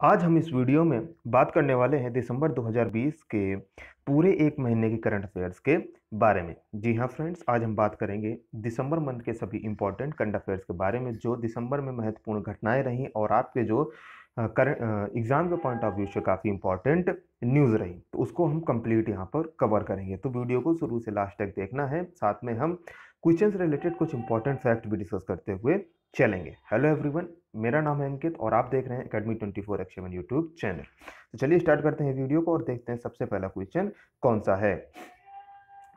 आज हम इस वीडियो में बात करने वाले हैं दिसंबर 2020 के पूरे एक महीने के करंट अफेयर्स के बारे में। जी हाँ फ्रेंड्स आज हम बात करेंगे दिसंबर मंथ के सभी इंपॉर्टेंट करंट अफेयर्स के बारे में, जो दिसंबर में महत्वपूर्ण घटनाएँ रहीं और आपके जो करंट एग्ज़ाम के पॉइंट ऑफ़ व्यू से काफ़ी इंपॉर्टेंट न्यूज़ रही। तो उसको हम कंप्लीट यहाँ पर कवर करेंगे। तो वीडियो को शुरू से लास्ट तक देखना है। साथ में हम क्वेश्चन रिलेटेड कुछ इंपॉर्टेंट फैक्ट भी डिस्कस करते हुए चलेंगे। हेलो एवरीवन मेरा नाम है अंकित और आप देख रहे हैं academy twenty four action YouTube channel तो चलिए स्टार्ट करते हैं वीडियो को और देखते हैं सबसे पहला क्वेश्चन कौन सा है?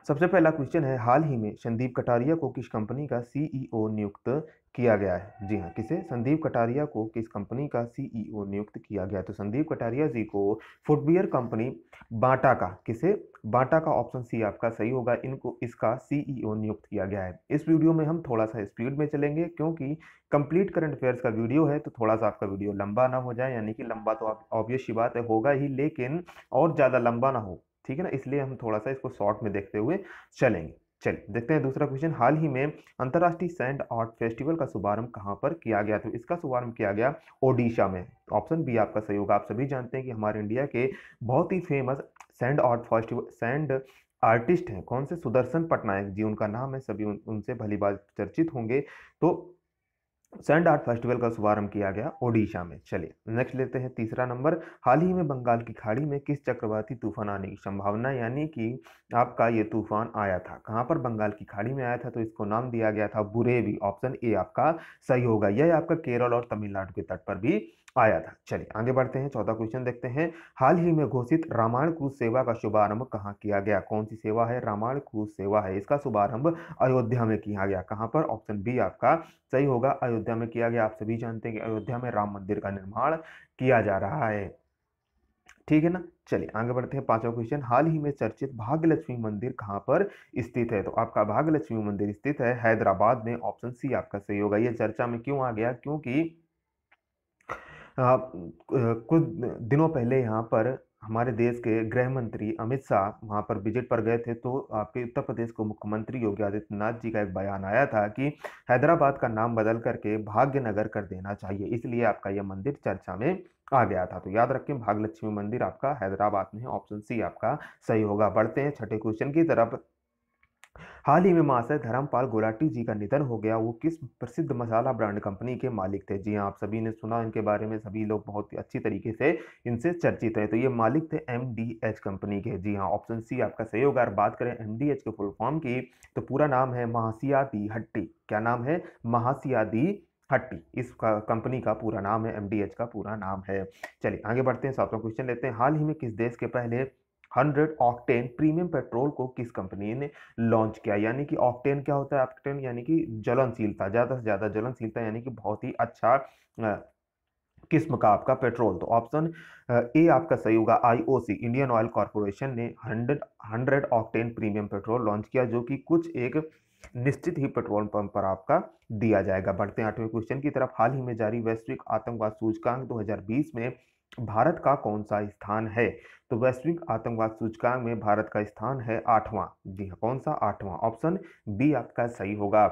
सबसे पहला क्वेश्चन है, हाल ही में संदीप कटारिया को किस कंपनी का सीईओ नियुक्त किया गया है? जी हाँ किसे? संदीप कटारिया को किस कंपनी का सीईओ नियुक्त किया गया तो संदीप कटारिया जी को फुटवियर कंपनी बाटा का, किसे? बाटा का ऑप्शन सी आपका सही होगा, इनको, इसका सीईओ नियुक्त किया गया है। इस वीडियो में हम थोड़ा सा स्पीड में चलेंगे, क्योंकि कंप्लीट करंट अफेयर्स का वीडियो है तो थोड़ा सा आपका वीडियो लंबा ना हो जाए, यानी कि लंबा तो ऑब्वियस ही बात है, होगा ही, लेकिन और ज़्यादा लंबा ना हो। ठीक है ना? इसलिए हम थोड़ा सा इसको शॉर्ट में देखते हुए चलेंगे। चलिए देखते हैं दूसरा क्वेश्चन हाल ही में अंतर्राष्ट्रीय सैंड आर्ट फेस्टिवल का शुभारंभ कहाँ पर किया गया? तो इसका शुभारंभ किया गया ओडिशा में। ऑप्शन बी आपका सही होगा। आप सभी जानते हैं कि हमारे इंडिया के बहुत ही famous sand art festival sand artist हैं। कौन से? सुदर्शन पटनायक जी। उनका नाम है सभी। उन, उनसे भली बात चर्चित होंगे। तो सैंड आर्ट फेस्टिवल का शुभारंभ किया गया ओडिशा में। चलिए, नेक्स्ट लेते हैं तीसरा नंबर। हाल ही में बंगाल की खाड़ी में किस चक्रवाती तूफ़ान आने की संभावना, यानी कि आपका ये तूफ़ान आया था? कहाँ पर बंगाल की खाड़ी में आया था? तो इसको नाम दिया गया था बुरेवी। ऑप्शन ए आपका सही होगा। यह आपका केरल और तमिलनाडु के तट पर भी आया था। चलिए, आगे बढ़ते हैं, चौथा क्वेश्चन देखते हैं। हाल ही में घोषित रामायण क्रूज सेवा का शुभारंभ कहाँ किया गया? कौन सी सेवा है? रामायण क्रूज सेवा है। इसका शुभारंभ अयोध्या में किया गया। कहाँ पर? ऑप्शन बी आपका सही होगा। अयोध्या में किया गया। आप सभी जानते हैं कि अयोध्या में राम मंदिर का निर्माण किया जा रहा है। ठीक है ना? चलिए, आगे बढ़ते हैं, पांचवा क्वेश्चन हाल ही में चर्चित भाग्यलक्ष्मी मंदिर कहाँ पर स्थित है? तो आपका भाग्यलक्ष्मी मंदिर स्थित है, हैदराबाद में। ऑप्शन सी आपका सही होगा। ये चर्चा में क्यों आ गया? क्योंकि कुछ दिनों पहले यहाँ पर हमारे देश के गृह मंत्री अमित शाह वहाँ पर विज़िट पर गए थे तो आपके उत्तर प्रदेश को मुख्यमंत्री योगी आदित्यनाथ जी का एक बयान आया था कि हैदराबाद का नाम बदल करके भाग्यनगर कर देना चाहिए, इसलिए आपका यह मंदिर चर्चा में आ गया था। तो याद रखें, भाग्यलक्ष्मी मंदिर आपका हैदराबाद में है ऑप्शन सी आपका सही होगा। बढ़ते हैं छठे क्वेश्चन की तरफ़। हाल ही में महाशय धर्मपाल गुलाटी जी का निधन हो गया। वो किस प्रसिद्ध मसाला ब्रांड कंपनी के मालिक थे? जी हाँ आप सभी ने सुना इनके बारे में, सभी लोग बहुत ही अच्छी तरीके से इनसे चर्चित हैं तो ये मालिक थे एमडीएच कंपनी के। जी हाँ ऑप्शन सी आपका सही होगा। अगर बात करें एमडीएच के फुल फॉर्म की तो पूरा नाम है महासियाती हट्टी। क्या नाम है? महासियादी हट्टी। इस कंपनी का पूरा नाम है एमडीएच का पूरा नाम है। चलिए, आगे बढ़ते हैं सातवां क्वेश्चन लेते हैं। हाल ही में किस देश के पहले हंड्रेड ऑक्टेन प्रीमियम पेट्रोल को किस कंपनी ने लॉन्च किया? यानी कि ऑक्टेन क्या होता है? ऑक्टेन यानी कि ज्वलनशीलता ज़्यादा से ज़्यादा ज्वलनशीलता यानी कि बहुत ही अच्छा किस्म का आपका पेट्रोल। तो ऑप्शन ए आपका सही होगा आईओसी इंडियन ऑयल कॉरपोरेशन ने hundred hundred octane premium petrol launch किया, जो कि कुछ एक निश्चित ही पेट्रोल पंप पर आपका दिया जाएगा। बढ़ते हैं आठवें क्वेश्चन की तरफ़। हाल ही में जारी वैश्विक आतंकवाद सूचकांक 2020 में भारत का कौन सा स्थान है? तो वैश्विक आतंकवाद सूचकांक में भारत का स्थान है आठवां। जी हाँ कौन सा? आठवां। ऑप्शन बी आपका सही होगा।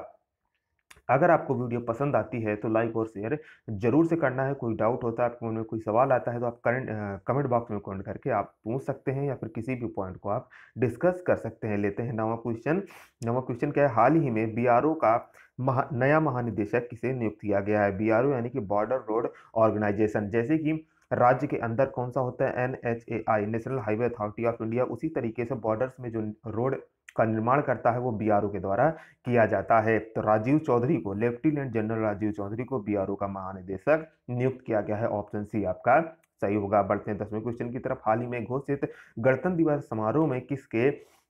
अगर आपको वीडियो पसंद आती है तो लाइक और शेयर ज़रूर से करना है। कोई डाउट होता है आपके में कोई सवाल आता है तो आप करंट कमेंट बॉक्स में कमेंट करके आप पूछ सकते हैं या फिर किसी भी पॉइंट को आप डिस्कस कर सकते हैं। लेते हैं नवा क्वेश्चन। नवा क्वेश्चन क्या है? हाल ही में बीआरओ का महा, नया महानिदेशक किसे नियुक्त किया गया है? बीआरओ यानी कि बॉर्डर रोड ऑर्गेनाइजेशन। जैसे कि राज्य के अंदर कौन सा होता है? N H A I national highway authority of India उसी तरीके से बॉर्डर्स में जो रोड का निर्माण करता है, वो बीआरओ के द्वारा किया जाता है। तो राजीव चौधरी को लेफ्टिनेंट जनरल राजीव चौधरी को बीआरओ का महानिदेशक नियुक्त किया गया है। ऑप्शन सी आपका सही होगा। बढ़ते हैं दसवें क्वेश्चन की तरफ़। हाल ही में घोषित गणतंत्र दिवस समारोह में किसके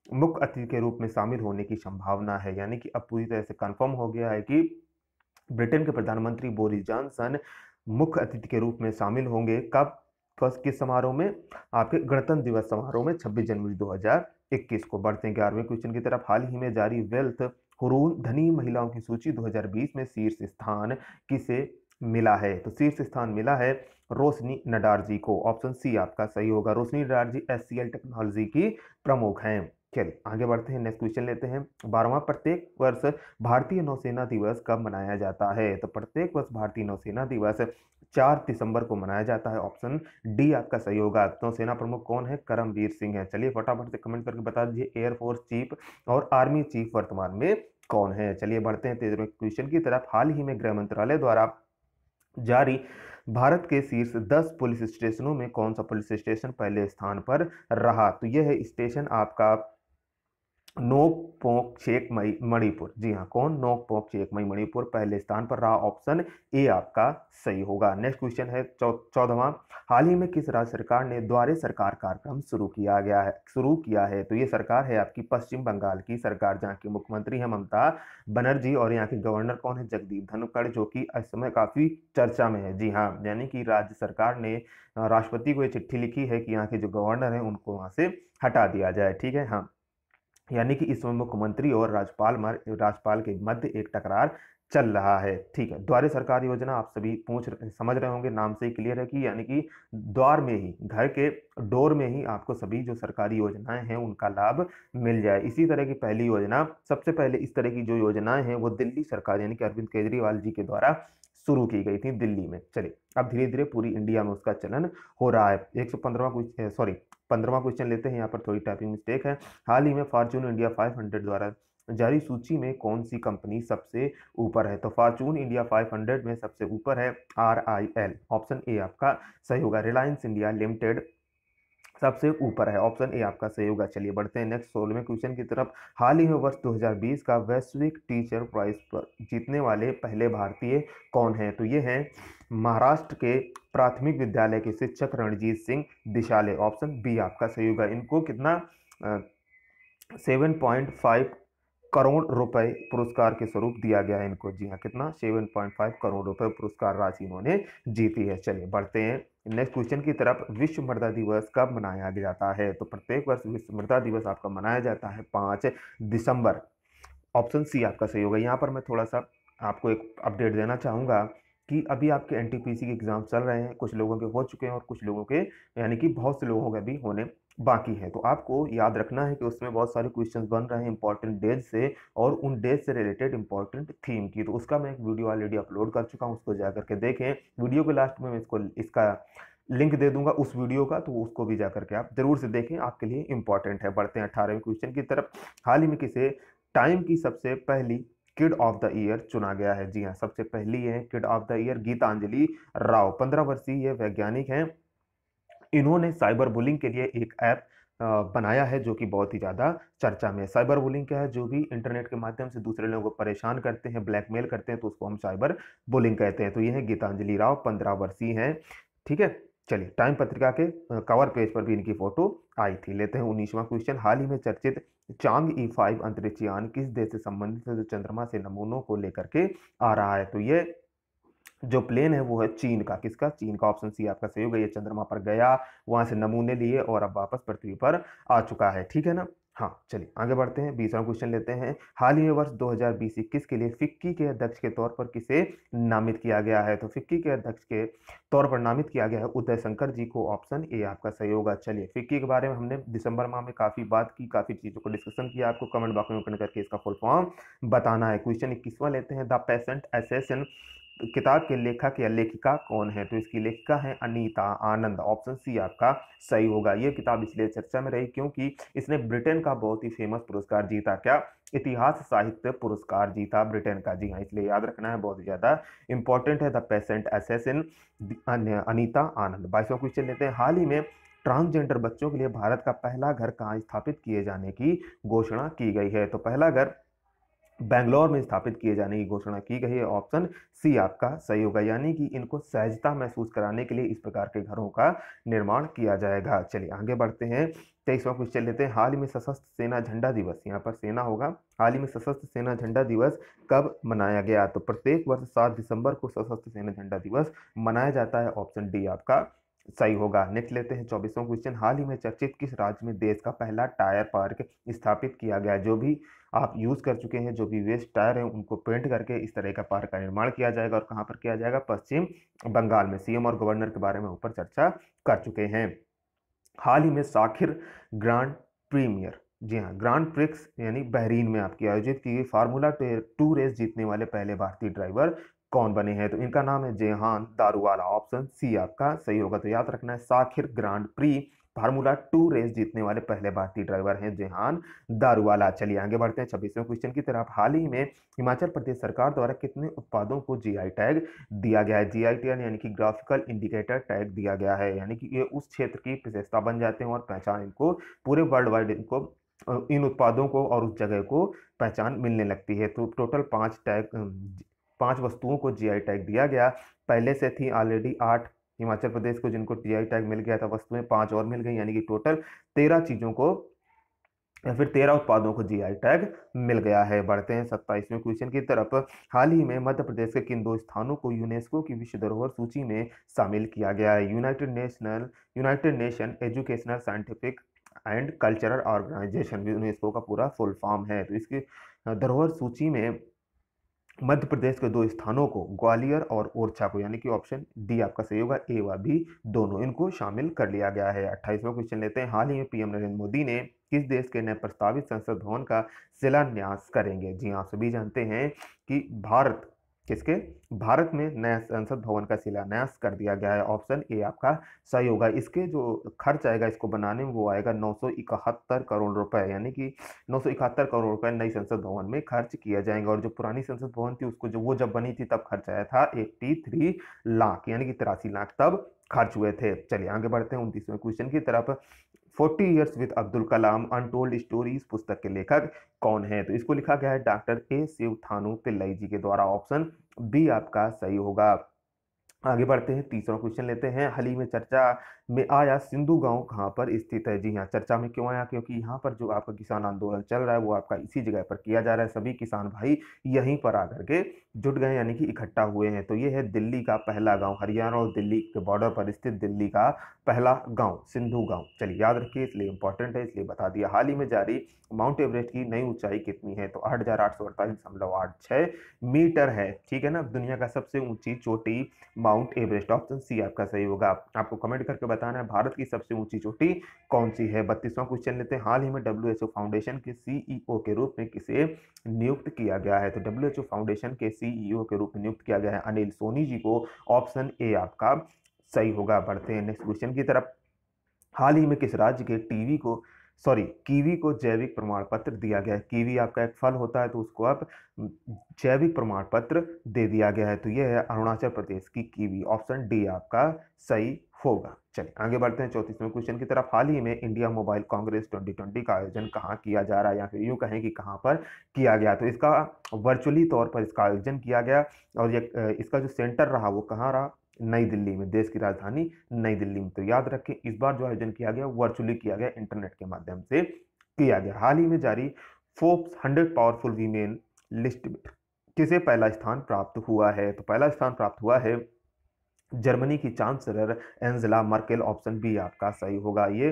मुख्य अतिथि के रूप में शामिल होने की संभावना है? यानी कि अब पूरी तरह से कंफर्म हो गया है कि ब्रिटेन के प्रधानमंत्री बोरिस जॉनसन मुख्य अतिथि के रूप में शामिल होंगे। कब? फ़र्स्ट किस समारोह में? आपके गणतंत्र दिवस समारोह में 26 जनवरी 2021 को। बढ़ते हैं ग्यारहवें क्वेश्चन की तरफ़। हाल ही में जारी वेल्थ हुरून, धनी महिलाओं की सूची 2020 में शीर्ष स्थान किसे मिला है? तो शीर्ष स्थान मिला है रोशनी नडार जी को। ऑप्शन सी आपका सही होगा। रोशनी नडार जी एस टेक्नोलॉजी की प्रमुख हैं। चलिए आगे बढ़ते हैं नेक्स्ट क्वेश्चन लेते हैं। बारहवा, प्रत्येक वर्ष भारतीय नौसेना दिवस कब मनाया जाता है? तो प्रत्येक वर्ष भारतीय नौसेना दिवस चार दिसंबर को मनाया जाता है। ऑप्शन डी आपका सही होगा। नौसेना प्रमुख कौन है? करमवीर सिंह है। चलिए फटाफट से कमेंट करके बता दीजिए एयरफोर्स चीफ और आर्मी चीफ वर्तमान में कौन है? चलिए बढ़ते हैं तेरहवें क्वेश्चन की तरफ़। हाल ही में गृह मंत्रालय द्वारा जारी भारत के शीर्ष 10 पुलिस स्टेशनों में कौन सा पुलिस स्टेशन पहले स्थान पर रहा? तो यह स्टेशन आपका नोक पोक चेक मई मणिपुर। जी हाँ कौन? नोक पोक चेक मई मणिपुर। पहले स्थान पर रहा ऑप्शन ए आपका सही होगा। नेक्स्ट क्वेश्चन है चौदहवा। हाल ही में किस राज्य सरकार ने द्वारे सरकार कार्यक्रम शुरू किया गया है? शुरू किया है तो ये सरकार है आपकी पश्चिम बंगाल की सरकार, जहाँ की मुख्यमंत्री है ममता बनर्जी और यहाँ के गवर्नर कौन है? जगदीप धनखड़, जो कि इस समय काफ़ी चर्चा में है। जी हाँ यानी कि राज्य सरकार ने, राष्ट्रपति को ये चिट्ठी लिखी है कि यहाँ के जो गवर्नर है, उनको वहाँ से हटा दिया जाए। ठीक है? हाँ। यानी कि इस समय मुख्यमंत्री और राज्यपाल राज्यपाल के मध्य एक टकरार चल रहा है। ठीक है, द्वारे सरकार योजना आप सभी पूछ समझ रहे होंगे, नाम से ही क्लियर है कि यानी कि द्वार में ही, घर के डोर में ही आपको सभी जो सरकारी योजनाएँ हैं उनका लाभ मिल जाए। इसी तरह की पहली योजना, सबसे पहले इस तरह की जो योजनाएँ हैं वो दिल्ली सरकार यानी कि अरविंद केजरीवाल जी के द्वारा शुरू की गई थी दिल्ली में। चलिए, अब धीरे धीरे पूरी इंडिया में उसका चलन हो रहा है। एक सौ पंद्रहवा सॉरी पंद्रहवा क्वेश्चन लेते हैं, यहाँ पर थोड़ी टाइपिंग मिस्टेक है। हाल ही में फॉर्चून इंडिया 500 द्वारा जारी सूची में कौन सी कंपनी सबसे ऊपर है? तो फॉर्चून इंडिया 500 में सबसे ऊपर है R I L option A आपका सही होगा। रिलायंस इंडिया लिमिटेड सबसे ऊपर है। ऑप्शन ए आपका सही होगा। चलिए बढ़ते हैं नेक्स्ट सोलहवें क्वेश्चन की तरफ़। हाल ही में वर्ष 2020 का वैश्विक टीचर प्राइज पर जीतने वाले पहले भारतीय कौन है? तो ये हैं महाराष्ट्र के प्राथमिक विद्यालय के शिक्षक रणजीत सिंह दिशाले। ऑप्शन बी आपका सही होगा। इनको कितना सेवन पॉइंट फाइव करोड़ रुपए पुरस्कार के स्वरूप दिया गया है इनको। जी हाँ कितना? सेवन पॉइंट फाइव करोड़ रुपए पुरस्कार राशि इन्होंने जीती है। चलिए, बढ़ते हैं। नेक्स्ट क्वेश्चन की तरफ़, विश्व मृदा दिवस कब मनाया जाता है? तो प्रत्येक वर्ष विश्व मृदा दिवस आपका मनाया जाता है पाँच दिसंबर। ऑप्शन सी आपका सही होगा। यहाँ पर मैं थोड़ा सा आपको एक अपडेट देना चाहूँगा कि अभी आपके एनटीपीसी के एग्ज़ाम चल रहे हैं, कुछ लोगों के हो चुके हैं और कुछ लोगों के, यानी कि बहुत से लोगों के भी होने बाकी है। तो आपको याद रखना है कि उसमें बहुत सारे क्वेश्चंस बन रहे हैं इंपॉर्टेंट डेज़ से और उन डेज़ से रिलेटेड इंपॉर्टेंट थीम की। तो उसका मैं एक वीडियो ऑलरेडी अपलोड कर चुका हूँ, उसको जाकर के देखें। वीडियो के लास्ट में मैं इसको, इसका लिंक दे दूँगा उस वीडियो का तो उसको भी जाकर के आप ज़रूर से देखें। आपके लिए इंपॉर्टेंट है। बढ़ते हैं अठारहवें क्वेश्चन की तरफ़। हाल ही में किसे टाइम की सबसे पहली किड ऑफ़ द ईयर चुना गया है। जी हाँ सबसे पहली है kid of the year Gitanjali Rao. पंद्रह वर्षीय वैज्ञानिक हैं। इन्होंने साइबर बुलिंग के लिए एक ऐप बनाया है जो कि बहुत ही ज़्यादा चर्चा में है। साइबर बुलिंग क्या है? जो भी इंटरनेट के माध्यम से दूसरे लोगों को परेशान करते हैं, ब्लैकमेल करते हैं तो उसको हम साइबर बुलिंग कहते हैं। तो ये है गीतांजलि राव, पंद्रह वर्षीय हैं, ठीक है? चलिए, टाइम पत्रिका के कवर पेज पर भी इनकी फ़ोटो आई थी। लेते हैं उन्नीसवां क्वेश्चन। हाल ही में चर्चित चांग ई फाइव अंतरिक्ष यान किस देश से संबंधित है? जो चंद्रमा से नमूनों को लेकर के आ रहा है। तो ये जो प्लेन है वो है चीन का। किसका? चीन का ऑप्शन सी आपका सही होगा, ये चंद्रमा पर गया, वहाँ से नमूने लिए और अब वापस पृथ्वी पर आ चुका है। ठीक है ना? हाँ चलिए आगे बढ़ते हैं, बीसवा क्वेश्चन लेते हैं। हाल ही में वर्ष 2020-21 के लिए फिक्की के अध्यक्ष के तौर पर किसे नामित किया गया है? तो फिक्की के अध्यक्ष के तौर पर नामित किया गया है उदय शंकर जी को ऑप्शन ए आपका सही होगा। चलिए फिक्की के बारे में हमने दिसंबर माह में काफ़ी बात की, काफ़ी चीज़ों को डिस्कशन किया, आपको कमेंट बॉक्स में ओपन करके इसका फुल फॉर्म बताना है। क्वेश्चन इक्कीसवा लेते हैं, द पेसेंट एसेसन किताब के लेखक या लेखिका कौन है? तो इसकी लेखिका है अनीता आनंद। ऑप्शन सी आपका सही होगा। ये किताब इसलिए चर्चा में रही क्योंकि इसने ब्रिटेन का बहुत ही फ़ेमस पुरस्कार जीता। क्या? इतिहास साहित्य पुरस्कार जीता ब्रिटेन का। जी हाँ इसलिए याद रखना है, बहुत ज़्यादा इंपॉर्टेंट है। The patient assassin Anita Anand. बाईसवा question लेते हैं। हाल ही में ट्रांसजेंडर बच्चों के लिए भारत का पहला घर कहाँ स्थापित किए जाने की घोषणा की गई है? तो पहला घर बेंगलोर में स्थापित किए जाने की घोषणा की गई है। ऑप्शन सी आपका सही होगा यानी कि इनको सहजता महसूस कराने के लिए इस प्रकार के घरों का निर्माण किया जाएगा। चलिए आगे बढ़ते हैं। तेईसवा क्वेश्चन लेते हैं। हाल ही में सशस्त्र सेना झंडा दिवस, यहाँ पर सेना होगा। हाल ही में सशस्त्र सेना झंडा दिवस कब मनाया गया? तो प्रत्येक वर्ष सात दिसंबर को सशस्त्र सेना झंडा दिवस मनाया जाता है। ऑप्शन डी आपका सही होगा। नेक्स्ट लेते हैं चौबीसवां क्वेश्चन। हाल ही में चर्चित किस राज्य में देश का पहला टायर पार्क स्थापित किया गया? जो भी आप यूज़ कर चुके हैं, जो भी वेस्ट टायर हैं, उनको पेंट करके इस तरह का पार्क का निर्माण किया जाएगा और कहाँ पर किया जाएगा? पश्चिम बंगाल में। सीएम और गवर्नर के बारे में ऊपर चर्चा कर चुके हैं। हाल ही में साखिर ग्रांड प्रीमियर, जी हाँ ग्रांड प्रिक्स यानी बहरीन में आपकी आयोजित की गई फार्मूला टू रेस जीतने वाले पहले भारतीय ड्राइवर कौन बने हैं? तो इनका नाम है जेहान दारूवाला ऑप्शन सी आपका सही होगा। तो याद रखना है, Sakhir grand prix formula two race जीतने वाले पहले भारतीय ड्राइवर हैं जेहान दारूवाला। चलिए आगे बढ़ते हैं छब्बीसवें क्वेश्चन की तरफ़। हाल ही में हिमाचल प्रदेश सरकार द्वारा कितने उत्पादों को जीआई टैग दिया गया है? जीआई टैग यानी कि ग्राफिकल इंडिकेटर टैग दिया गया है। यानी कि ये उस क्षेत्र की विशेषता बन जाते हैं और पहचान इनको, पूरे वर्ल्ड वाइड इनको इन उत्पादों को और उस जगह को पहचान मिलने लगती है। तो टोटल पाँच टैग पाँच वस्तुओं को जीआई टैग दिया गया। पहले से थी ऑलरेडी आठ। हिमाचल प्रदेश को जिनको जीआई टैग मिल गया था, वस्तुएँ पाँच और मिल गई, यानी कि टोटल तेरह चीज़ों को, या फिर तेरह उत्पादों को जीआई टैग मिल गया है। बढ़ते हैं सत्ताईसवें क्वेश्चन की तरफ़। हाल ही में मध्य प्रदेश के किन दो स्थानों को यूनेस्को की विश्व धरोहर सूची में शामिल किया गया है? United national united nation educational scientific and cultural organization UNESCO का पूरा फुल फॉर्म है। तो इसकी धरोहर सूची में मध्य प्रदेश के दो स्थानों को ग्वालियर और ओरछा को, यानी कि ऑप्शन डी आपका सही होगा ए व बी दोनों इनको शामिल कर लिया गया है। अट्ठाईसवां क्वेश्चन लेते हैं। हाल ही में पीएम नरेंद्र मोदी ने किस देश के नए प्रस्तावित संसद भवन का शिलान्यास करेंगे? जी आप सभी जानते हैं कि भारत किसके? भारत में नया संसद भवन का शिलान्यास कर दिया गया है। ऑप्शन ए आपका सही होगा इसके जो खर्च आएगा, इसको बनाने में वो आएगा नौ करोड़ रुपए, यानी कि नौ करोड़ रुपए नई संसद भवन में खर्च किया जाएगा। और जो पुरानी संसद भवन थी, उसको जो वो जब बनी थी, तब खर्च आया था एट्टी लाख, यानी कि तिरासी लाख तब खर्च हुए थे। चलिए आगे बढ़ते हैं उनतीसवें क्वेश्चन की तरफ़। Forty years with Abdul Kalam, untold stories, पुस्तक के लेखक कौन है? तो इसको लिखा गया है डॉक्टर ए शिव थानू पिल्लई जी के द्वारा। ऑप्शन बी आपका सही होगा। आगे बढ़ते हैं, तीसरा क्वेश्चन लेते हैं। हाल ही में चर्चा में आया सिंधु गाँव कहाँ पर स्थित है? जी हाँ चर्चा में क्यों आया? क्योंकि यहाँ पर जो आपका किसान आंदोलन चल रहा है, वो आपका इसी जगह पर किया जा रहा है। सभी किसान भाई यहीं पर आकर के जुट गए यानी कि इकट्ठा हुए हैं। तो ये है दिल्ली का पहला गाँव, हरियाणा और दिल्ली के बॉर्डर पर स्थित दिल्ली का पहला गाँव, सिंधु गाँव। चलिए याद रखिए, इसलिए इंपॉर्टेंट है, इसलिए बता दिया। हाल ही में जारी माउंट एवरेस्ट की नई ऊंचाई कितनी है? तो आठ हज़ार आठ सौ अड़तालीस दशमलव आठ मीटर है। ठीक है ना? दुनिया का सबसे ऊँची चोटी माउंट एवरेस्ट ऑप्शन सी आपका सही होगा। आपको कमेंट करके बताना है, भारत की सबसे ऊँची चोटी कौन सी है? बत्तीसवां क्वेश्चन लेते हैं। हाल ही में डब्ल्यूएचओ फाउंडेशन के सीईओ के रूप में किसे नियुक्त किया गया है? तो डब्ल्यूएचओ फाउंडेशन के सीईओ के रूप में नियुक्त किया गया है। अनिल सोनी जी को ऑप्शन ए आपका सही होगा। बढ़ते हैं नेक्स्ट क्वेश्चन की तरफ़। हाल ही में किस राज्य के टीवी को सॉरी कीवी को जैविक प्रमाण पत्र दिया गया है? कीवी आपका एक फल होता है तो उसको आप जैविक प्रमाण पत्र दे दिया गया है। तो यह है अरुणाचल प्रदेश की कीवी ऑप्शन डी आपका सही होगा। चलिए, आगे बढ़ते हैं चौतीसवें क्वेश्चन की तरफ़। हाल ही में इंडिया मोबाइल कांग्रेस 2020 का आयोजन कहाँ किया जा रहा है? या फिर यूँ कहें कि कहाँ पर किया गया? तो इसका वर्चुअली तौर पर इसका आयोजन किया गया और ये इसका जो सेंटर रहा वो कहाँ रहा? नई दिल्ली में। देश की राजधानी नई दिल्ली में। तो याद रखें, इस बार जो आयोजन किया गया वर्चुअली किया गया इंटरनेट के माध्यम से किया गया। हाल ही में जारी Forbes hundred powerful women list में किसे पहला स्थान प्राप्त हुआ है? तो पहला स्थान प्राप्त हुआ है जर्मनी की chancellor Angela Merkel option B आपका सही होगा। ये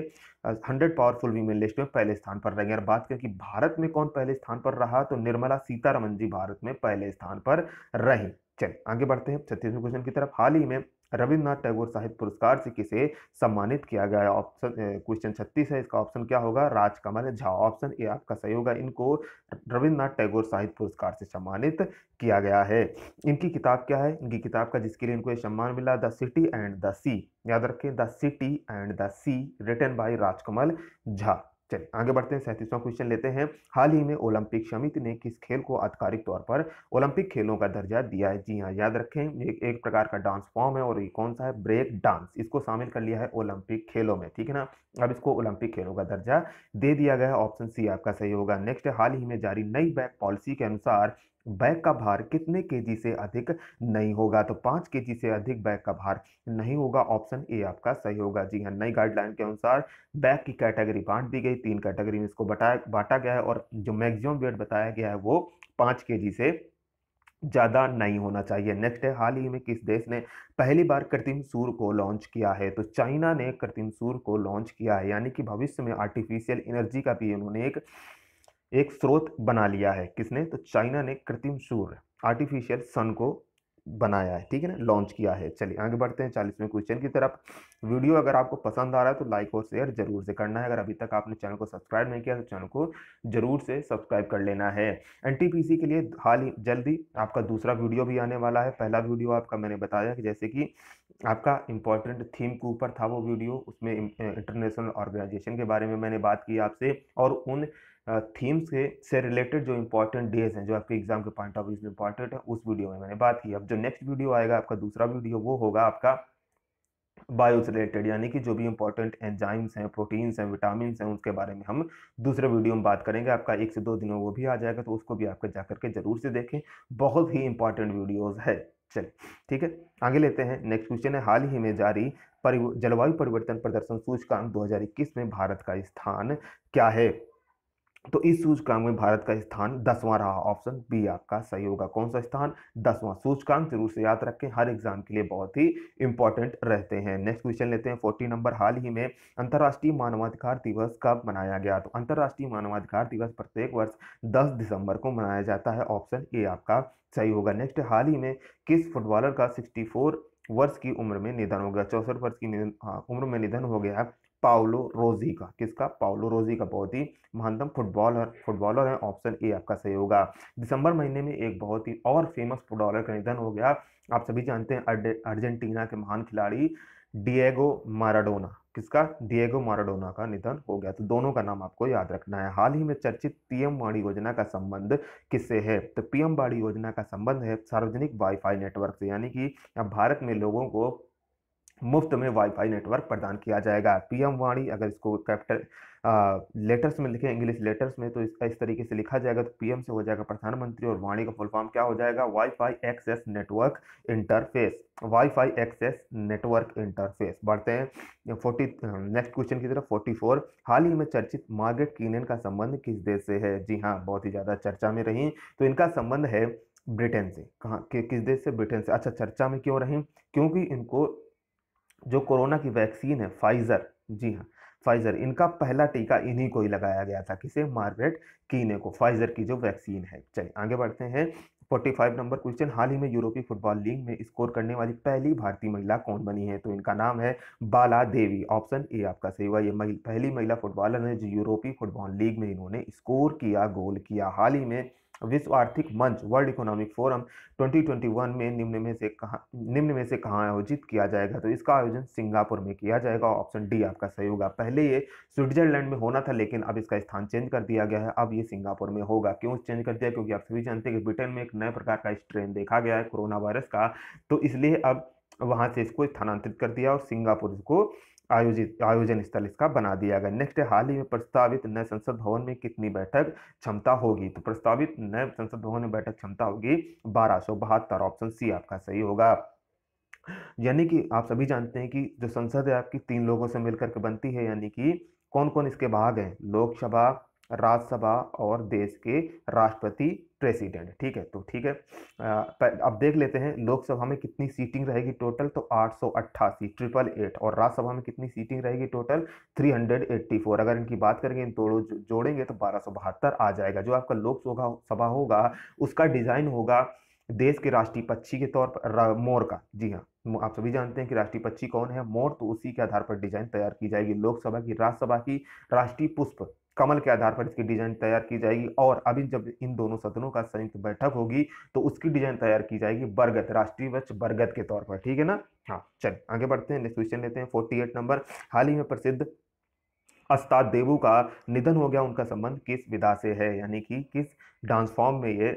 हंड्रेड पावरफुल वीमेन लिस्ट में पहले स्थान पर रहेंगे। और बात करें कि भारत में कौन पहले स्थान पर रहा तो निर्मला सीतारमन जी भारत में पहले स्थान पर रहे। चलिए, आगे बढ़ते हैं। छत्तीसवें क्वेश्चन की तरफ़। हाल ही में रविन्द्रनाथ टैगोर साहित्य पुरस्कार से किसे सम्मानित किया गया? है ऑप्शन क्वेश्चन छत्तीस है, इसका ऑप्शन क्या होगा? राजकमल झा, ऑप्शन ए आपका सही होगा। इनको रविन्द्रनाथ टैगोर साहित्य पुरस्कार से सम्मानित किया गया है। इनकी किताब क्या है? इनकी किताब का जिसके लिए इनको ये सम्मान मिला, the city and the sea. याद रखें, the city and the sea written by Rajkamal Jha. चलिए आगे बढ़ते हैं सैंतीसवां क्वेश्चन लेते हैं। हाल ही में ओलंपिक समिति ने किस खेल को आधिकारिक तौर पर ओलंपिक खेलों का दर्जा दिया है? जी हाँ याद रखें एक, एक प्रकार का डांस फॉर्म है और ये कौन सा है? Break dance. इसको शामिल कर लिया है ओलंपिक खेलों में ठीक है ना? अब इसको ओलंपिक खेलों का दर्जा दे दिया गया है ऑप्शन सी आपका सही होगा। नेक्स्ट हाल ही में जारी नई बैक पॉलिसी के अनुसार बैग का भार कितने केजी से अधिक नहीं होगा? तो पाँच केजी से अधिक बैग का भार नहीं होगा। ऑप्शन ए आपका सही होगा। जी हाँ नई गाइडलाइन के अनुसार बैग की कैटेगरी बांट दी गई। तीन कैटेगरी में इसको बताया बांटा गया है और जो मैक्सिमम वेट बताया गया है वो पाँच के से ज़्यादा नहीं होना चाहिए। नेक्स्ट है, हाल ही में किस देश ने पहली बार कृत्रिम सूर को लॉन्च किया है? तो चाइना ने कृत्रिम सूर को लॉन्च किया है। यानी कि भविष्य में आर्टिफिशियल एनर्जी का भी उन्होंने एक एक स्रोत बना लिया है किसने? तो चाइना ने कृत्रिम सूर्य आर्टिफिशियल सन को बनाया है, ठीक है ना? लॉन्च किया है। चलिए, आगे बढ़ते हैं चालीसवें क्वेश्चन की तरफ़। वीडियो अगर आपको पसंद आ रहा है तो लाइक और शेयर ज़रूर से करना है। अगर अभी तक आपने चैनल को सब्सक्राइब नहीं किया तो चैनल को ज़रूर से सब्सक्राइब कर लेना है। एनटीपीसी के लिए हाल ही, जल्दी आपका दूसरा वीडियो भी आने वाला है। पहला वीडियो आपका मैंने बताया कि जैसे कि आपका इंपॉर्टेंट थीम के ऊपर था वो वीडियो उसमें इंटरनेशनल ऑर्गेनाइजेशन के बारे में मैंने बात की आपसे और उन थीम्स के से रिलेटेड जो इंपॉर्टेंट डेज़ हैं, जो आपके एग्ज़ाम के पॉइंट ऑफ़ व्यू से इंपॉर्टेंट है, उस वीडियो में मैंने बात की। अब जो नेक्स्ट वीडियो आएगा, आपका दूसरा वीडियो वो होगा आपका बायो से रिलेटेड यानी कि जो भी इंपॉर्टेंट एंजाइम्स हैं प्रोटीन्स हैं विटामिन हैं, उसके बारे में हम दूसरे वीडियो में बात करेंगे। आपका एक से दो दिनों वो भी आ जाएगा तो उसको भी आपको जा करके ज़रूर से देखें। बहुत ही इंपॉर्टेंट वीडियोज़ है। चलिए, ठीक है? आगे लेते हैं। नेक्स्ट क्वेश्चन है। हाल ही में जारी जलवायु परिवर्तन प्रदर्शन सूचकांक 2021 में भारत का स्थान क्या है? तो इस सूचकांक में भारत का स्थान दसवां रहा। ऑप्शन बी आपका सही होगा। कौन सा स्थान? दसवां सूचकांक। ज़रूर से याद रखें हर एग्ज़ाम के लिए बहुत ही इंपॉर्टेंट रहते हैं। नेक्स्ट क्वेश्चन लेते हैं फोर्टी नंबर। हाल ही में अंतर्राष्ट्रीय मानवाधिकार दिवस कब मनाया गया? तो अंतर्राष्ट्रीय मानवाधिकार दिवस प्रत्येक वर्ष दस दिसंबर को मनाया जाता है। ऑप्शन ए आपका सही होगा। नेक्स्ट हाल ही में किस फुटबॉलर का सिक्सटी वर्ष की उम्र में निधन हो गया? चौसठ वर्ष की हाँ, उम्र में निधन हो गया। पाउलो रोजी का। किसका? पाउलो रोजी का। बहुत ही महानतम फुटबॉलर फुटबॉलर है, ऑप्शन ए आपका सही होगा। दिसंबर महीने में एक बहुत ही और फ़ेमस फुटबॉलर का निधन हो गया। आप सभी जानते हैं अर्जेंटीना के महान खिलाड़ी डिएगो माराडोना। किसका? डिएगो माराडोना का निधन हो गया। तो दोनों का नाम आपको याद रखना है। हाल ही में चर्चित पीएम वाणी योजना का संबंध किससे है? तो पीएम वाणी योजना का संबंध है सार्वजनिक वाईफाई नेटवर्क से। यानी कि अब भारत में लोगों को मुफ़्त में वाईफाई नेटवर्क प्रदान किया जाएगा। पीएम वाणी, अगर इसको कैपिटल लेटर्स में लिखे इंग्लिश लेटर्स में तो इसका इस तरीके से लिखा जाएगा तो पीएम से हो जाएगा प्रधानमंत्री और वाणी का फुल फॉर्म क्या हो जाएगा? Wifi access network interface wifi access network interface बढ़ते हैं। फोर्टी नेक्स्ट क्वेश्चन की तरफ़ फोर्टी फोर हाल ही में चर्चित मार्गेट कीनन का संबंध किस देश से है? जी हाँ बहुत ही ज़्यादा चर्चा में रही। तो इनका संबंध है ब्रिटेन से। कहाँ किस देश से? ब्रिटेन से। अच्छा चर्चा में क्यों रही? क्योंकि इनको जो कोरोना की वैक्सीन है फाइज़र जी हाँ फाइज़र इनका पहला टीका इन्हीं को ही लगाया गया था किसे? मार्गरेट कीने को फाइज़र की जो वैक्सीन है। चलिए आगे बढ़ते हैं। 45 नंबर क्वेश्चन हाल ही में यूरोपीय फुटबॉल लीग में स्कोर करने वाली पहली भारतीय महिला कौन बनी है? तो इनका नाम है बाला देवी। ऑप्शन ए आपका सही हुआ ये महिल, पहली महिला फुटबॉलर है जो यूरोपीय फुटबॉल लीग में इन्होंने स्कोर किया गोल किया। हाल ही में विश्व आर्थिक मंच, वर्ल्ड इकोनॉमिक फोरम 2021 में निम्न में से कहा, निम्न में से कहाँ आयोजित किया जाएगा? तो इसका आयोजन सिंगापुर में किया जाएगा। ऑप्शन डी आपका सही होगा। पहले ये स्विट्जरलैंड में होना था, लेकिन अब इसका स्थान चेंज कर दिया गया है। अब ये सिंगापुर में होगा। क्यों चेंज कर दिया? क्योंकि आप सभी जानते हैं कि ब्रिटेन में एक नए प्रकार का स्ट्रेन देखा गया है, कोरोना वायरस का। तो इसलिए अब वहाँ से इसको स्थानांतरित कर दिया और सिंगापुर को आयोजित, आयोजन स्थल इसका बना दिया गया। नेक्स्ट, हाल ही में प्रस्तावित नए संसद भवन में कितनी बैठक क्षमता होगी? तो प्रस्तावित नए संसद भवन में बैठक क्षमता होगी बारह ऑप्शन सी आपका सही होगा। यानी कि आप सभी जानते हैं कि जो संसद है आपकी तीन लोगों से मिलकर के बनती है। यानी कि कौन कौन इसके भाग हैं? लोकसभा, राज्यसभा और देश के राष्ट्रपति प्रेसिडेंट, ठीक है? तो ठीक है अब देख लेते हैं, लोकसभा में कितनी सीटिंग रहेगी टोटल? तो आठ सौ अट्ठासी, ट्रिपल एट, और राज्यसभा में कितनी सीटिंग रहेगी total? Three hundred eighty four, अगर इनकी बात करेंगे, इन दोनों जोड़ेंगे तो बारह सौ बहत्तर आ जाएगा। जो आपका लोकसभा, सभा होगा, उसका डिज़ाइन होगा देश के राष्ट्रीय पक्षी के तौर पर मोर का। जी हाँ आप सभी जानते हैं कि राष्ट्रीय पक्षी कौन है? मोर तो उसी के आधार पर डिज़ाइन तैयार की जाएगी लोकसभा की, राज्यसभा की राष्ट्रीय पुष्प। कमल के आधार पर इसकी डिज़ाइन तैयार की जाएगी और अभी जब इन दोनों सदनों का संयुक्त बैठक होगी तो उसकी डिज़ाइन तैयार की जाएगी बरगद, राष्ट्रीय वृक्ष बरगद के तौर पर, ठीक है ना? हाँ चल आगे बढ़ते हैं नेक्स्ट क्वेश्चन लेते हैं फोर्टी एट नंबर हाल ही में प्रसिद्ध अस्ताद देवू का निधन हो गया, उनका संबंध किस विधा से है? यानी कि किस डांस फॉर्म में ये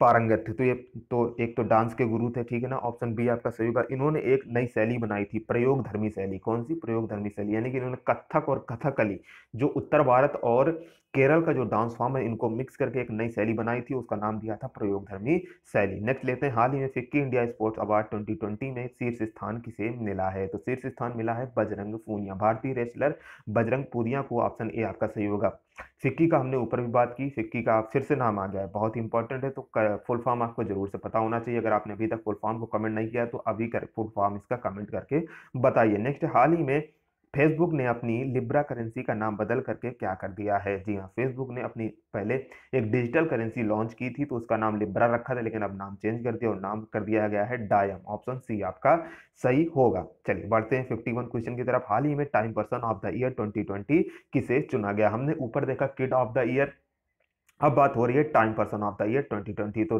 पारंगत थे। तो ये तो एक तो डांस के गुरु थे, ठीक है ना? ऑप्शन बी आपका सही होगा। इन्होंने एक नई शैली बनाई थी प्रयोग धर्मी शैली। कौन सी? प्रयोग धर्मी शैली। यानी कि इन्होंने कथक और कथकली, जो उत्तर भारत और केरल का जो डांस फॉर्म है, इनको मिक्स करके एक नई शैली बनाई थी, उसका नाम दिया था प्रयोग धर्मी शैली। नेक्स्ट लेते हैं हाल ही में फिक्की इंडिया स्पोर्ट्स अवार्ड 2020 में शीर्ष स्थान किसे मिला है। तो शीर्ष स्थान मिला है बजरंग पूनिया। भारतीय रेसलर बजरंग पूनिया को ऑप्शन ए आपका सही होगा। फिक्की का हमने ऊपर भी बात की, फिक्की का फिर से नाम आ गया है। बहुत ही इंपॉर्टेंट है तो फुल फॉर्म आपको ज़रूर से पता होना चाहिए। अगर आपने अभी तक फुल फॉर्म को कमेंट नहीं किया तो अभी कर फुल फॉर्म इसका कमेंट करके बताइए। नेक्स्ट हाल ही में फेसबुक ने अपनी लिब्रा करेंसी का नाम बदल करके क्या कर दिया है? जी हाँ फेसबुक ने अपनी पहले एक डिजिटल करेंसी लॉन्च की थी तो उसका नाम लिब्रा रखा था, लेकिन अब नाम चेंज कर दिया और नाम कर दिया गया है डायम ऑप्शन सी आपका सही होगा। चलिए, बढ़ते हैं 51 क्वेश्चन की तरफ़। हाल ही में Time person of the year 2020 किसे चुना गया? हमने ऊपर देखा किड ऑफ़ द ईयर अब बात हो रही है Time person of the year 2020 तो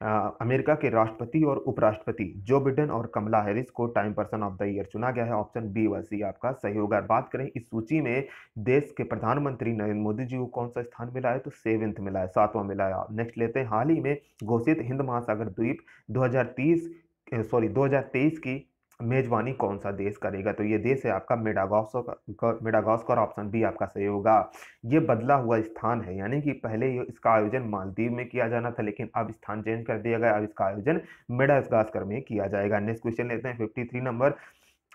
अमेरिका के राष्ट्रपति और उपराष्ट्रपति जो बिडेन और कमला हैरिस को Time person of the year चुना गया है। ऑप्शन बी व सी आपका सही होगा। बात करें इस सूची में देश के प्रधानमंत्री नरेंद्र मोदी जी को कौन सा स्थान मिला है? तो सेवेंथ मिला है, सातवां मिला है। नेक्स्ट लेते हैं। हाल ही में घोषित हिंद महासागर द्वीप 2030 सॉरी 2023 की मेजबानी कौन सा देश करेगा? तो ये देश है आपका मेडागॉस मेडागॉस्कर ऑप्शन बी आपका सही होगा। ये बदला हुआ स्थान है, यानी कि पहले इसका आयोजन मालदीव में किया जाना था, लेकिन अब स्थान चेंज कर दिया गया अब इसका आयोजन मेडागास्कर में किया जाएगा। नेक्स्ट क्वेश्चन लेते हैं फिफ्टी थ्री नंबर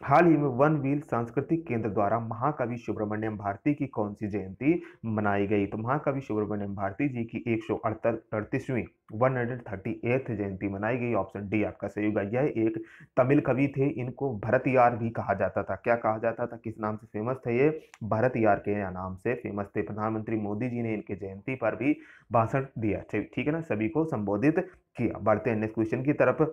हाल ही में वन व्हील सांस्कृतिक केंद्र द्वारा महाकवि सुब्रमण्यम भारती की कौन सी जयंती मनाई गई? तो महाकवि सुब्रमण्यम भारती जी की एक सौ अड़तीसवीं वन हंड्रेड थर्टी एथ जयंती मनाई गई। ऑप्शन डी आपका सही होगा। यह एक तमिल कवि थे, इनको भरत यार भी कहा जाता था। क्या कहा जाता था? किस नाम से फ़ेमस थे ये? भरत यार के नाम से फ़ेमस थे। प्रधानमंत्री मोदी जी ने इनके जयंती पर भी भाषण दिया। ठीक है ना? सभी को संबोधित किया। बढ़ते हैं नेक्स्ट क्वेश्चन की तरफ़।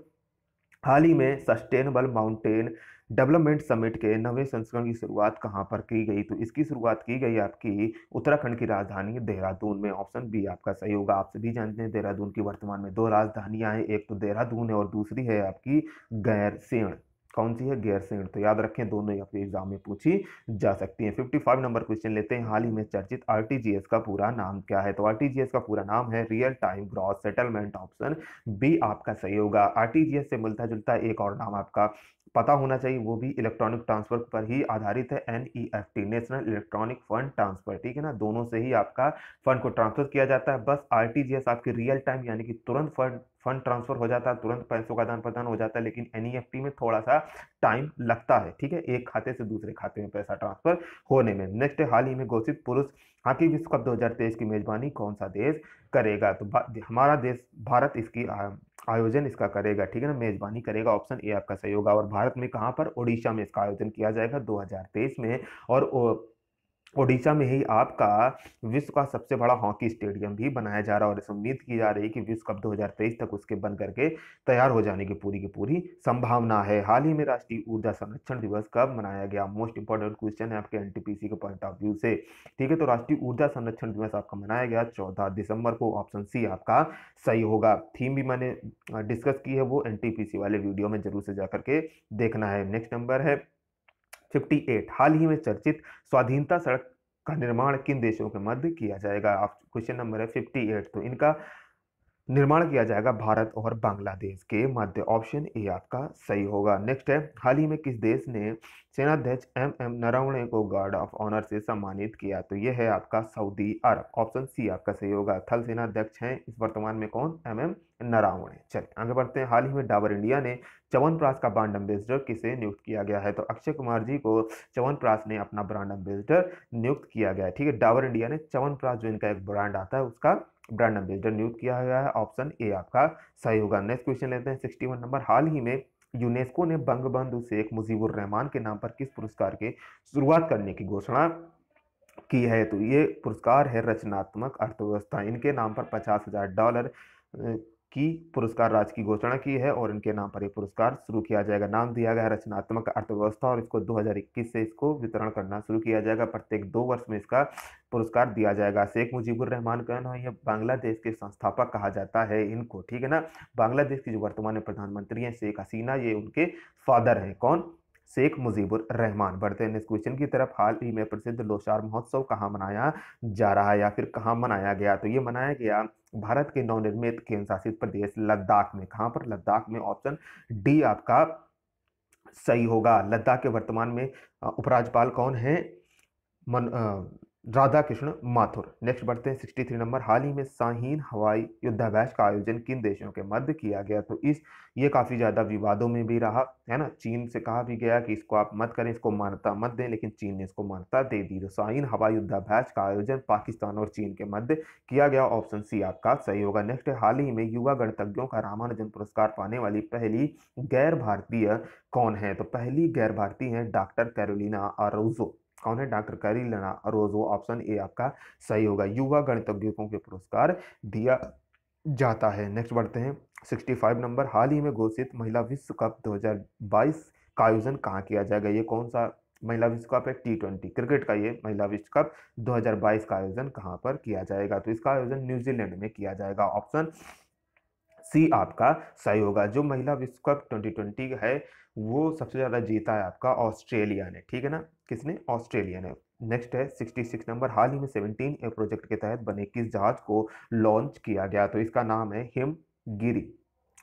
हाल ही में सस्टेनेबल माउंटेन डेवलपमेंट समिट के नवे संस्करण की शुरुआत कहाँ पर की गई? तो इसकी शुरुआत की गई आपकी उत्तराखंड की राजधानी देहरादून में। ऑप्शन बी आपका सही होगा। आप सभी जानते हैं देहरादून की वर्तमान में दो राजधानियाँ हैं। एक तो देहरादून है और दूसरी है आपकी गैरसेण। कौन सी है? गैरसेण तो याद रखें, दोनों आपके एग्ज़ाम में पूछी जा सकती हैं। 55 नंबर क्वेश्चन लेते हैं। हाल ही में चर्चित आरटीजीएस का पूरा नाम क्या है? तो आरटीजीएस का पूरा नाम है real time gross settlement option B आपका सही होगा। आरटीजीएस से मिलता जुलता एक और नाम आपका पता होना चाहिए, वो भी इलेक्ट्रॉनिक ट्रांसफ़र पर ही आधारित है N E F T national electronic fund transfer, ठीक है ना? दोनों से ही आपका फंड को ट्रांसफ़र किया जाता है। बस आर टी जी एस आपकी रियल टाइम यानी कि तुरंत फंड फंड ट्रांसफ़र हो जाता है, तुरंत पैसों का आदान प्रदान हो जाता है, लेकिन एनईएफटी में थोड़ा सा टाइम लगता है, ठीक है? एक खाते से दूसरे खाते में पैसा ट्रांसफ़र होने में। नेक्स्ट हाल ही में घोषित पुरुष हॉकी विश्व कप 2023 की मेजबानी कौन सा देश करेगा? तो हमारा देश, भारत इसकी आयोजन इसका करेगा, ठीक है ना? मेजबानी करेगा, ऑप्शन ए आपका सही होगा। और भारत में कहाँ पर? ओडिशा में इसका आयोजन किया जाएगा 2023 में। और ओडिशा में ही आपका विश्व का सबसे बड़ा हॉकी स्टेडियम भी बनाया जा रहा है और इस उम्मीद की जा रही है कि विश्व कप 2023 तक उसके बन करके तैयार हो जाने की पूरी की पूरी संभावना है। हाल ही में राष्ट्रीय ऊर्जा संरक्षण दिवस कब मनाया गया? मोस्ट इंपॉर्टेंट क्वेश्चन है आपके एनटीपीसी के पॉइंट ऑफ़ व्यू से। ठीक है तो राष्ट्रीय ऊर्जा संरक्षण दिवस आपका मनाया गया चौदह दिसंबर को। ऑप्शन सी आपका सही होगा। थीम भी मैंने डिस्कस की है वो। एनटीपीसी वाले वीडियो में ज़रूर से जा करके देखना है। नेक्स्ट नंबर है 58 हाल ही में चर्चित स्वाधीनता सड़क का निर्माण किन देशों के मध्य किया जाएगा? क्वेश्चन नंबर है 58 तो इनका निर्माण किया जाएगा भारत और बांग्लादेश के मध्य ऑप्शन ए आपका सही होगा। नेक्स्ट है, हाल ही में किस देश ने सेनाध्यक्ष एम एम नरवणे को गार्ड ऑफ़ ऑनर से सम्मानित किया? तो यह है आपका सऊदी अरब। ऑप्शन सी आपका सही होगा। थल सेनाध्यक्ष हैं इस वर्तमान में कौन? M M Naravane. चलिए, आगे बढ़ते हैं। हाल ही में डाबर इंडिया ने चवन प्रास का ब्रांड एम्बेसडर किसे नियुक्त किया गया है? तो अक्षय कुमार जी को चवन प्रास ने अपना ब्रांड एम्बेसडर नियुक्त किया गया है। ठीक है, डाबर इंडिया ने चवन प्रास जो इनका एक ब्रांड आता है उसका ब्रांड एम्बेसडर नियुक्त किया गया है। ऑप्शन ए, आपका सही होगा नेक्स्ट क्वेश्चन लेते हैं। सिक्सटी वन नंबर, हाल ही में यूनेस्को ने बंगबंधु शेख मुजीबुर रहमान के नाम पर किस पुरस्कार के शुरुआत करने की घोषणा की है? तो ये पुरस्कार है रचनात्मक अर्थव्यवस्था। इनके नाम पर पचास हज़ार डॉलर की पुरस्कार राज की घोषणा की है और इनके नाम पर ये पुरस्कार शुरू किया जाएगा। नाम दिया गया है रचनात्मक अर्थव्यवस्था और इसको 2021 से इसको वितरण करना शुरू किया जाएगा। प्रत्येक दो वर्ष में इसका पुरस्कार दिया जाएगा। शेख मुजीबुर रहमान का ना ये बांग्लादेश के संस्थापक कहा जाता है इनको। ठीक है ना? बांग्लादेश की जो वर्तमान प्रधानमंत्री हैं, शेख हसीना, ये उनके फादर हैं। कौन? शेख मुजीबुर रहमान। बढ़ते हैं इस क्वेश्चन की तरफ़। हाल ही में प्रसिद्ध लोसार महोत्सव कहाँ मनाया जा रहा है या फिर कहाँ मनाया गया? तो ये मनाया गया भारत के नवनिर्मित केंद्र शासित प्रदेश लद्दाख में। कहाँ पर? लद्दाख में ऑप्शन डी आपका सही होगा। लद्दाख के वर्तमान में उपराज्यपाल कौन है? मन राधा कृष्ण माथुर। नेक्स्ट बढ़ते हैं। Sixty three number. हाल ही में शाहीन हवाई युद्धाभ्यास का आयोजन किन देशों के मध्य किया गया? तो इस, ये काफ़ी ज़्यादा विवादों में भी रहा, है ना? चीन से कहा भी गया कि इसको आप मत करें, इसको मान्यता मत दें, लेकिन चीन ने इसको मान्यता दे दी। तो शाहीन हवाई युद्धाभ्यास का आयोजन पाकिस्तान और चीन के मध्य किया गया। ऑप्शन सी आपका सही होगा। नेक्स्ट हाल ही में युवा गणतज्ञों का रामानुजन पुरस्कार पाने वाली पहली गैर भारतीय कौन है? तो पहली गैर भारतीय है डॉक्टर कैरोलिना आरोजो कौन है? डॉक्टर कैरी लेना रोजो ऑप्शन ए आपका सही होगा। युवा गणितज्ञों के पुरस्कार दिया जाता है। नेक्स्ट बढ़ते हैं। 65 नंबर। हाल ही में घोषित महिला विश्व कप 2022 का आयोजन कहाँ किया जाएगा? ये कौन सा महिला विश्व कप है? T twenty. क्रिकेट का ये महिला विश्व कप 2022 का आयोजन कहाँ पर किया जाएगा? तो इसका आयोजन न्यूजीलैंड में किया जाएगा। ऑप्शन सी आपका सही होगा। जो महिला विश्व कप 2020 है, वो सबसे ज़्यादा जीता है आपका ऑस्ट्रेलिया ने। ठीक है ना? किसने? ऑस्ट्रेलिया ने नेक्स्ट है 66 नंबर हाल ही में 17 ए प्रोजेक्ट के तहत बने किस जहाज़ को लॉन्च किया गया? तो इसका नाम है हिमगिरी।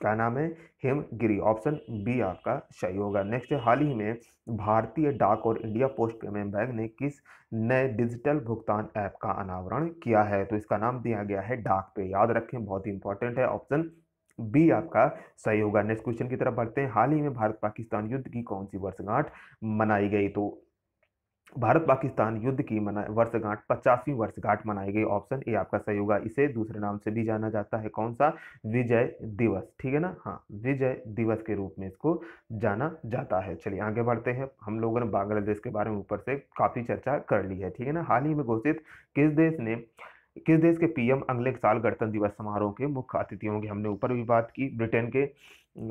क्या नाम है? हिमगिरी। ऑप्शन बी आपका सही होगा। नेक्स्ट हाल ही में भारतीय डाक और इंडिया पोस्ट पेमेंट बैंक ने किस नए डिजिटल भुगतान ऐप का अनावरण किया है? तो इसका नाम दिया गया है डाक पे। याद रखें, बहुत ही इंपॉर्टेंट है। ऑप्शन बी आपका सही होगा। नेक्स्ट क्वेश्चन की तरफ़ बढ़ते हैं। हाल ही में भारत पाकिस्तान युद्ध की कौन सी वर्षगांठ मनाई गई? तो भारत पाकिस्तान युद्ध की मना, वर्षगांठ, पचासवीं वर्षगांठ मनाई गई। ऑप्शन ए आपका सही होगा। इसे दूसरे नाम से भी जाना जाता है। कौन सा? विजय दिवस। ठीक है ना? हाँ विजय दिवस के रूप में इसको जाना जाता है। चलिए आगे बढ़ते हैं। हम लोगों ने बांग्लादेश के बारे में ऊपर से काफ़ी चर्चा कर ली है। ठीक है ना? हाल ही में घोषित किस देश ने किस देश के पीएम अगले साल गणतंत्र दिवस समारोह के मुख्य अतिथि होंगे? हमने ऊपर भी बात की, ब्रिटेन के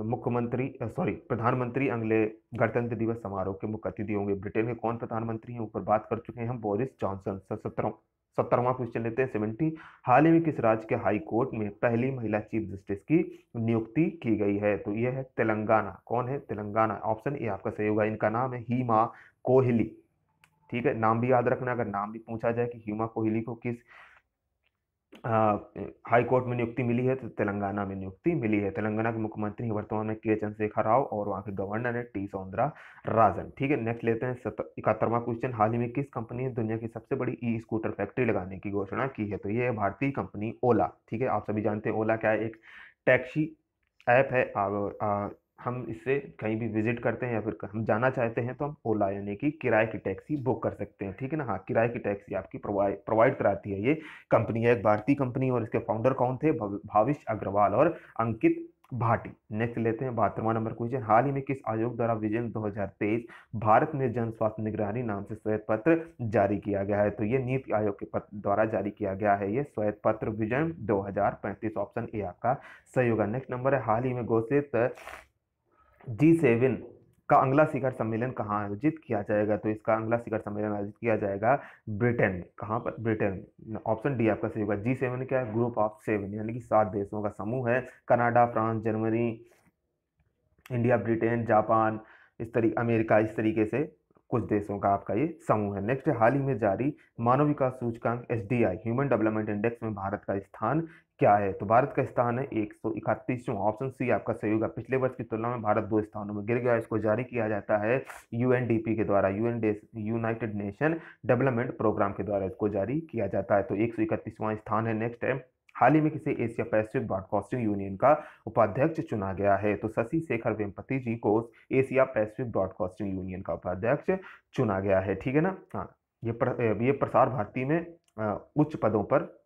मुख्यमंत्री सॉरी, प्रधानमंत्री अगले गणतंत्र दिवस समारोह के मुख्य अतिथि होंगे। ब्रिटेन के कौन प्रधानमंत्री हैं? ऊपर बात कर चुके हैं हम, बोरिस जॉनसन सत्रह सत्तरवा क्वेश्चन लेते हैं, सेवेंटी। हाल ही में किस राज्य के हाई कोर्ट में पहली महिला चीफ जस्टिस की नियुक्ति की गई है? तो यह है तेलंगाना। कौन है? तेलंगाना। ऑप्शन ए आपका सही होगा, इनका नाम है हीमा कोहली। ठीक है, नाम भी याद रखना, अगर नाम भी पूछा जाए कि हीमा कोहली को किस हाई कोर्ट में नियुक्ति मिली है तो तेलंगाना में नियुक्ति मिली है। तेलंगाना के मुख्यमंत्री वर्तमान में के चंद्रशेखर राव और वहाँ के गवर्नर है टी सौंदरा राजन ठीक है नेक्स्ट लेते हैं इकहत्तरवा क्वेश्चन हाल ही में किस कंपनी ने दुनिया की सबसे बड़ी ई स्कूटर फैक्ट्री लगाने की घोषणा की है? तो ये है भारतीय कंपनी ओला। ठीक है, आप सभी जानते हैं ओला क्या है? एक टैक्सी ऐप है हम इससे कहीं भी विज़िट करते हैं या फिर हम जाना चाहते हैं तो हम ओला यानी कि किराए की टैक्सी बुक कर सकते हैं, ठीक है ना? हाँ किराए की टैक्सी आपकी प्रोवाइड प्रोवाइड कराती है ये कंपनी है, एक भारतीय कंपनी और इसके फाउंडर कौन थे? भाविश अग्रवाल और अंकित भाटी। नेक्स्ट लेते हैं, बहत्तरवा नंबर क्वेश्चन। हाल ही में किस आयोग द्वारा विजन 2023 भारत में जन स्वास्थ्य निगरानी नाम से श्वेत पत्र जारी किया गया है? तो ये नीति आयोग के पत्र द्वारा जारी किया गया है ये श्वेत पत्र विजन 2035 ऑप्शन ए आपका सही होगा। नेक्स्ट नंबर है, हाल ही में घोषित जी सेवन का अगला शिखर सम्मेलन कहाँ आयोजित किया जाएगा? तो इसका अगला शिखर सम्मेलन आयोजित किया जाएगा ब्रिटेन, कहाँ पर? ब्रिटेन। ऑप्शन डी आपका सही होगा। जी सेवन क्या है? ग्रुप ऑफ़ सेवन, यानी कि सात देशों का समूह है। Canada, France, Germany, India, Britain, Japan, इस तरीके अमेरिका, इस तरीके से कुछ देशों का आपका ये समूह है। नेक्स्ट, हाल ही में जारी मानव विकास सूचकांक एस ह्यूमन डेवलपमेंट इंडेक्स में भारत का स्थान क्या है? तो भारत का स्थान है एक सौ इकतीसवां। ऑप्शन सी आपका सही होगा पिछले वर्ष की तुलना में भारत दो स्थानों में गिर गया इसको जारी किया जाता है यूएनडीपी के द्वारा। UN United Nation development programme के द्वारा इसको जारी किया जाता है। तो एक सौ इकतीसवां स्थान है। नेक्स्ट है। हाल ही में किसी एशिया पैसिफिक ब्रॉडकास्टिंग यूनियन का उपाध्यक्ष चुना गया है? तो शशि शेखर वेम्पति जी को एशिया पैसिफिक ब्रॉडकास्टिंग यूनियन का उपाध्यक्ष चुना गया है। ठीक है ना? हाँ। ये प्र, ये प्रसार भारती में उच्च पदों पर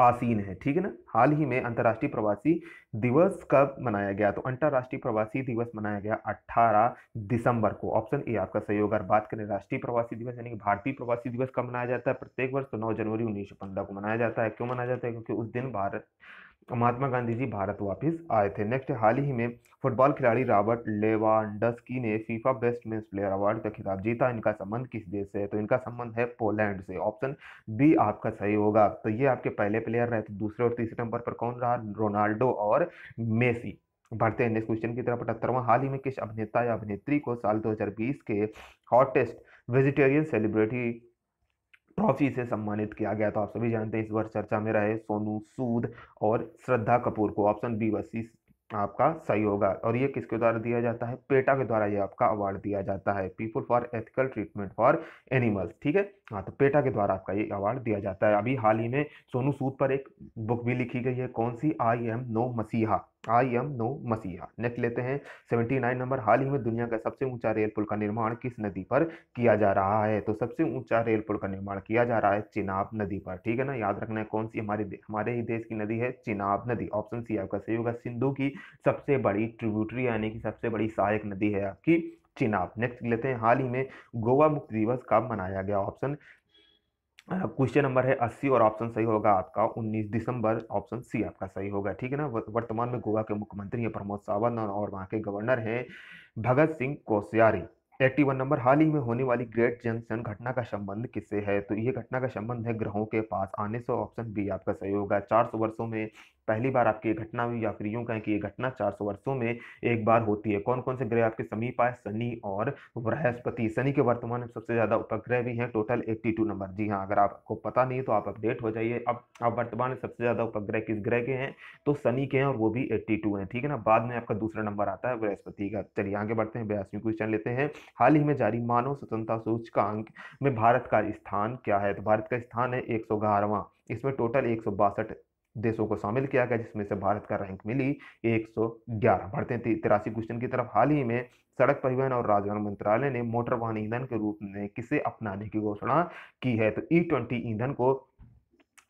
आसीन है, ठीक है ना? हाल ही में अंतर्राष्ट्रीय प्रवासी दिवस कब मनाया गया? तो अंतर्राष्ट्रीय प्रवासी दिवस मनाया गया 18 दिसंबर को। ऑप्शन ए आपका सही होगा। बात करें राष्ट्रीय प्रवासी दिवस, यानी कि भारतीय प्रवासी दिवस कब मनाया जाता है? प्रत्येक वर्ष तो 9 जनवरी उन्नीस सौ पंद्रह को मनाया जाता है। क्यों मनाया जाता है? क्योंकि उस दिन भारत महात्मा गांधी जी भारत वापस आए थे। नेक्स्ट हाल ही में फुटबॉल खिलाड़ी रॉबर्ट लेवांडस्की ने FIFA best men's player award का खिताब जीता। इनका संबंध किस देश से है? तो इनका संबंध है पोलैंड से। ऑप्शन बी आपका सही होगा। तो ये आपके पहले प्लेयर रहे तो दूसरे और तीसरे नंबर पर कौन रहा? रोनाल्डो और मेसी बढ़ते हैं नेक्स्ट क्वेश्चन की तरफ़। अठहत्तरवा, हाल ही में किस अभिनेता या अभिनेत्री को साल 2020 के हॉटेस्ट वेजिटेरियन सेलिब्रिटी ट्रॉफी से सम्मानित किया गया तो आप सभी जानते हैं इस वर्ष चर्चा में रहे सोनू सूद और श्रद्धा कपूर को ऑप्शन बी बस आपका सही होगा। और ये किसके द्वारा दिया जाता है? पेटा के द्वारा ये आपका अवार्ड दिया जाता है। People for ethical treatment for animals ठीक है? हाँ तो पेटा के द्वारा आपका ये अवार्ड दिया जाता है। अभी हाल ही में सोनू सूद पर एक बुक भी लिखी गई है। कौन सी? I am no messiah I am no messiah. Next लेते हैं। 79 नंबर, हाल ही में दुनिया का सबसे ऊँचा रेल पुल का निर्माण किस नदी पर किया जा रहा है? तो सबसे ऊँचा रेल पुल का निर्माण किया जा रहा है चिनाब नदी पर। ठीक है ना? याद रखना है कौन सी हमारे हमारे ही देश की नदी है? चिनाब नदी। ऑप्शन सी आपका सही होगा। सिंधु की सबसे बड़ी ट्रिब्यूटरी, यानी कि सबसे बड़ी सहायक नदी है आपकी चिनाब। नेक्स्ट लेते हैं। हाल ही में गोवा मुक्त दिवस कब मनाया गया? ऑप्शन क्वेश्चन नंबर है अस्सी और ऑप्शन सही होगा आपका उन्नीस दिसंबर ऑप्शन सी आपका सही होगा, ठीक है ना? वर्तमान में गोवा के मुख्यमंत्री हैं प्रमोद सावंत और वहाँ के गवर्नर हैं Bhagat Singh Koshyari. Eighty one number, हाल ही में होने वाली ग्रेट जंक्शन घटना का संबंध किससे है? तो यह घटना का संबंध है ग्रहों के पास, आने से ऑप्शन बी आपका सही होगा। चार सौ वर्षों में पहली बार आपकी घटना हुई, या फिर यूँ कहें कि ये घटना 400 वर्षों में एक बार होती है। कौन कौन से ग्रह आपके समीप आए? शनि और बृहस्पति। शनि के वर्तमान में सबसे ज़्यादा उपग्रह भी हैं, टोटल 82 नंबर। जी हाँ अगर आपको पता नहीं तो आप अपडेट हो जाइए। अब अब वर्तमान में सबसे ज़्यादा उपग्रह किस ग्रह के हैं? तो शनि के हैं और वो भी एट्टी हैं, ठीक है ना? बाद में आपका दूसरा नंबर आता है बृहस्पति का। चलिए आगे बढ़ते हैं, बयासवीं क्वेश्चन लेते हैं। हाल ही में जारी मानव स्वतंत्रता सूचकांक में भारत का स्थान क्या है? तो भारत का स्थान है एक इसमें टोटल एक सौ बासठ देशों को शामिल किया गया, जिसमें से भारत का रैंक मिली 111 बढ़ते हैं तिरासी क्वेश्चन की तरफ़ हाल ही में सड़क परिवहन और राजमार्ग मंत्रालय ने मोटर वाहन ईंधन के रूप में किसे अपनाने की घोषणा की है? तो ई ट्वेंटी ईंधन को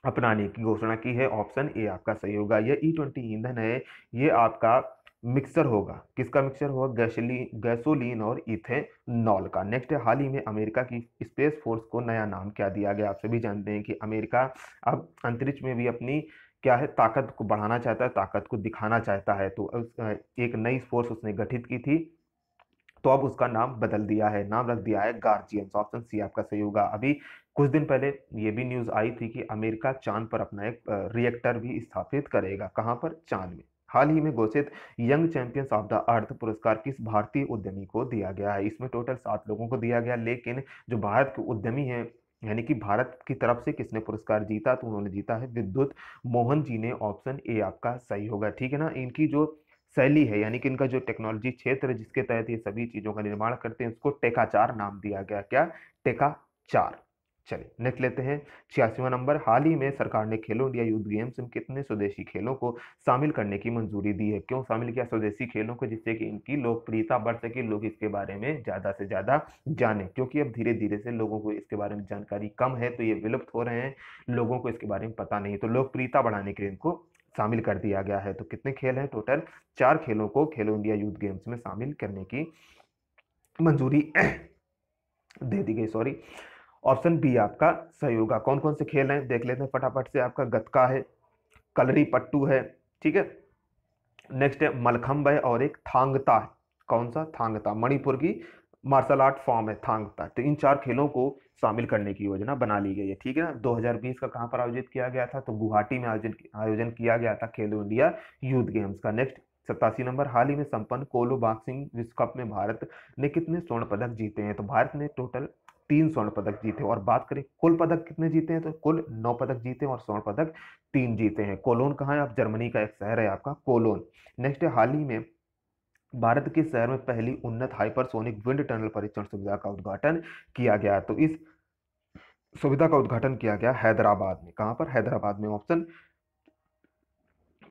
अपनाने की घोषणा की है ऑप्शन ए आपका सही होगा। यह ई ट्वेंटी ईंधन है, ये आपका मिक्सर होगा। किसका मिक्सर होगा? गैसोलीन गैसोलीन और इथेनॉल का। नेक्स्ट हाल ही में अमेरिका की स्पेस फोर्स को नया नाम क्या दिया गया? आप सभी जानते हैं कि अमेरिका अब अंतरिक्ष में भी अपनी क्या है, ताकत को बढ़ाना चाहता है, ताकत को दिखाना चाहता है। तो एक नई फोर्स उसने गठित की थी तो अब उसका नाम बदल दिया है, नाम रख दिया है गार्जियंस ऑप्शन सी आपका सही होगा। अभी कुछ दिन पहले ये भी न्यूज़ आई थी कि अमेरिका चाँद पर अपना एक रिएक्टर भी स्थापित करेगा। कहाँ पर? चाँद में। हाल ही में घोषित young champions of the earth पुरस्कार किस भारतीय उद्यमी को दिया गया है। इसमें टोटल सात लोगों को दिया गया, लेकिन जो भारत के उद्यमी हैं यानी कि भारत की तरफ़ से किसने पुरस्कार जीता? तो उन्होंने जीता है विद्युत मोहन जी ने, ऑप्शन ए आपका सही होगा, ठीक है ना? इनकी जो शैली है, यानी कि इनका जो टेक्नोलॉजी क्षेत्र जिसके तहत ये सभी चीज़ों का निर्माण करते हैं, उसको टेकाचार नाम दिया गया, क्या? टेकाचार। चलिए नेक्स्ट लेते हैं। छियासीवा नंबर, हाल ही में सरकार ने खेलो इंडिया यूथ गेम्स में कितने स्वदेशी खेलों को शामिल करने की मंजूरी दी है? क्यों शामिल किया स्वदेशी खेलों को जिससे कि इनकी लोकप्रियता बढ़ सके, लोग इसके बारे में ज़्यादा से ज़्यादा जाने? क्योंकि अब धीरे धीरे से लोगों को इसके बारे में जानकारी कम है तो ये विलुप्त हो रहे हैं। लोगों को इसके बारे में पता नहीं तो लोकप्रियता बढ़ाने के लिए इनको शामिल कर दिया गया है। तो कितने खेल हैं टोटल? चार खेलों को खेलो इंडिया यूथ गेम्स में शामिल करने की मंजूरी दे दी गई, सॉरी। ऑप्शन बी आपका सही होगा। कौन कौन से खेल हैं? देख लेते हैं फटाफट से आपका गतका है, कलरी पट्टू है, ठीक है? नेक्स्ट है मलखम्ब है और एक थांगता है। कौन सा थांगता। मणिपुर की मार्शल आर्ट फॉर्म है, थांगता। तो इन चार खेलों को शामिल करने की योजना बना ली गई है, ठीक है ना? 2020 का कहाँ पर आयोजित किया गया था? तो गुवाहाटी में आयोजन आयोजन किया गया था खेलो इंडिया यूथ गेम्स का। नेक्स्ट सतासी नंबर, हाल ही में संपन्न कोलो बॉक्सिंग विश्व कप में भारत ने कितने स्वर्ण पदक जीते हैं? तो भारत ने टोटल तीन स्वर्ण पदक जीते और बात करें, कुल पदक कितने जीते हैं? तो कुल नौ पदक जीते हैं और स्वर्ण पदक तीन जीते हैं। कोलोन कहाँ है? आप जर्मनी का एक शहर है आपका, कोलोन। नेक्स्ट है, हाल ही में भारत के शहर में पहली उन्नत हाइपरसोनिक विंड टनल परीक्षण सुविधा का उद्घाटन किया गया तो इस सुविधा का उद्घाटन किया गया हैदराबाद में। कहाँ पर? हैदराबाद में ऑप्शन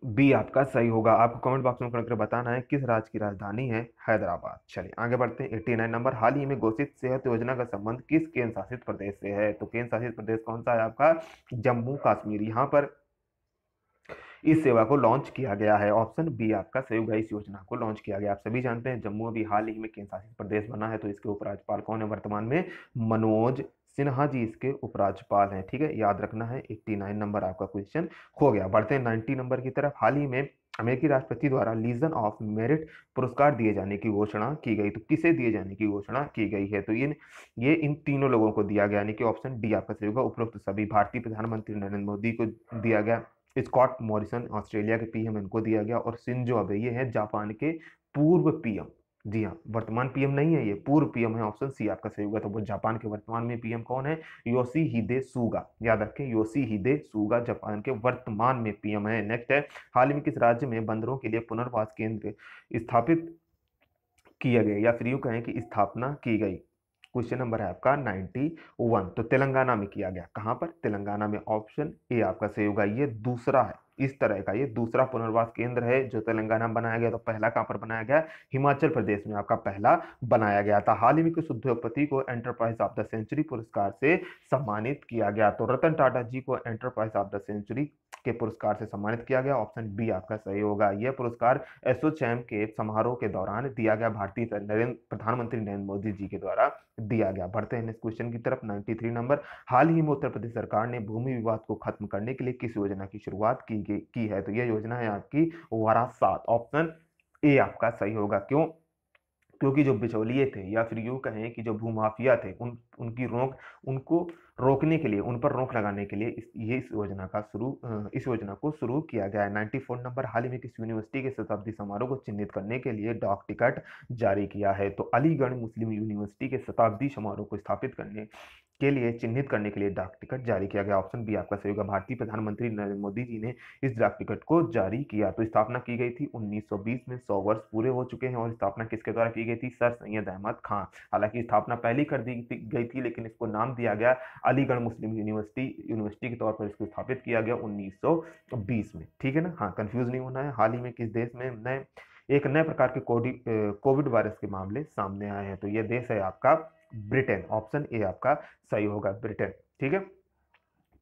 बी आपका सही होगा। आपको कमेंट बॉक्स में करके बताना है किस राज्य की राजधानी है हैदराबाद। चलिए, आगे बढ़ते हैं। एट्टी नाइन नंबर, हाल ही में घोषित सेहत योजना का संबंध किस केंद्र शासित प्रदेश से है? तो केंद्र शासित प्रदेश कौन सा है आपका? जम्मू कश्मीर। यहाँ पर इस सेवा को लॉन्च किया गया है। ऑप्शन बी आपका सही होगा। इस योजना को लॉन्च किया गया। आप सभी जानते हैं जम्मू अभी हाल ही में केंद्र शासित प्रदेश बना है तो इसके उपराज्यपाल कौन है वर्तमान में? मनोज सिन्हा जी इसके उपराज्यपाल हैं, ठीक है? याद रखना है 89 नंबर आपका क्वेश्चन हो गया। बढ़ते हैं 90 नंबर की तरफ़। हाल ही में अमेरिकी राष्ट्रपति द्वारा लीजन ऑफ़ मेरिट पुरस्कार दिए जाने की घोषणा की गई। तो किसे दिए जाने की घोषणा की गई है? तो इन, ये इन तीनों लोगों को दिया गया, यानी कि ऑप्शन डी आपका सही होगा, उपरोक्त सभी भारतीय प्रधानमंत्री नरेंद्र मोदी को दिया गया, स्कॉट मॉरिसन, ऑस्ट्रेलिया के पीएम इनको दिया गया, और सिंजो अबे, ये है जापान के पूर्व पीएम। जी हाँ वर्तमान पीएम नहीं है ये, पूर्व पीएम है ऑप्शन सी आपका सही होगा तो वो जापान के वर्तमान में पीएम कौन है? योशी हिदे सुगा याद रखें, योशी हिदे सुगा जापान के वर्तमान में पीएम है। नेक्स्ट है, हाल ही में किस राज्य में बंदरों के लिए पुनर्वास केंद्र स्थापित किया गया, या फिर यूँ कहें कि स्थापना की गई? क्वेश्चन नंबर है आपका 91 तो तेलंगाना में किया गया। कहाँ पर? तेलंगाना में ऑप्शन ए आपका सही होगा, ये दूसरा है। इस तरह का ये दूसरा पुनर्वास केंद्र है, जो तेलंगाना में बनाया गया तो पहला कहाँ पर बनाया गया? हिमाचल प्रदेश में आपका पहला बनाया गया था। हाल ही में कुछ उद्योगपति को एंटरप्राइज ऑफ़ द सेंचुरी पुरस्कार से सम्मानित किया गया? तो रतन टाटा जी को एंटरप्राइज ऑफ़ द सेंचुरी के पुरस्कार से सम्मानित किया गया। ऑप्शन बी आपका सही होगा। यह पुरस्कार एसोचैम के समारोह के दौरान दिया गया। भारतीय प्रधानमंत्री नरेंद्र मोदी जी के द्वारा दिया गया। बढ़ते हैं नेक्स्ट क्वेश्चन की तरफ़। 93 नंबर हाल ही में उत्तर प्रदेश सरकार ने भूमि विवाद को खत्म करने के लिए किस योजना की शुरुआत की की है। तो यह योजना है आपकी वारासात ऑप्शन ए आपका सही होगा। क्यों? क्योंकि जो बिचौलिए थे या फिर यूँ कहें कि जो भूमाफिया थे, उन उनकी रोक, उनको रोकने के लिए, उन पर रोक लगाने के लिए इस, ये इस योजना का शुरू इस योजना को शुरू किया गया है। नाइन्टी फोर नंबर हाल ही में किस यूनिवर्सिटी के शताब्दी समारोह को चिन्हित करने के लिए डाक टिकट जारी किया है। तो अलीगढ़ मुस्लिम यूनिवर्सिटी के शताब्दी समारोह को स्थापित करने के लिए, चिन्हित करने के लिए डाक टिकट जारी किया गया। ऑप्शन बी आपका सही होगा भारतीय प्रधानमंत्री नरेंद्र मोदी जी ने इस डाक टिकट को जारी किया। तो स्थापना की गई थी 1920 में 100 वर्ष पूरे हो चुके हैं और स्थापना किसके द्वारा की गई थी? सर सैयद अहमद खान। हालाँकि स्थापना पहले कर दी गई थी, लेकिन इसको नाम दिया गया अलीगढ़ मुस्लिम यूनिवर्सिटी यूनिवर्सिटी के तौर पर इसको स्थापित किया गया उन्नीस सौ बीस में। ठीक है ना? हाँ कन्फ्यूज़ नहीं होना है। हाल ही में किस देश में नए, एक नए प्रकार के कोविड वायरस के मामले सामने आए हैं। तो यह देश है आपका ब्रिटेन, ऑप्शन ए आपका सही होगा ब्रिटेन। ठीक है?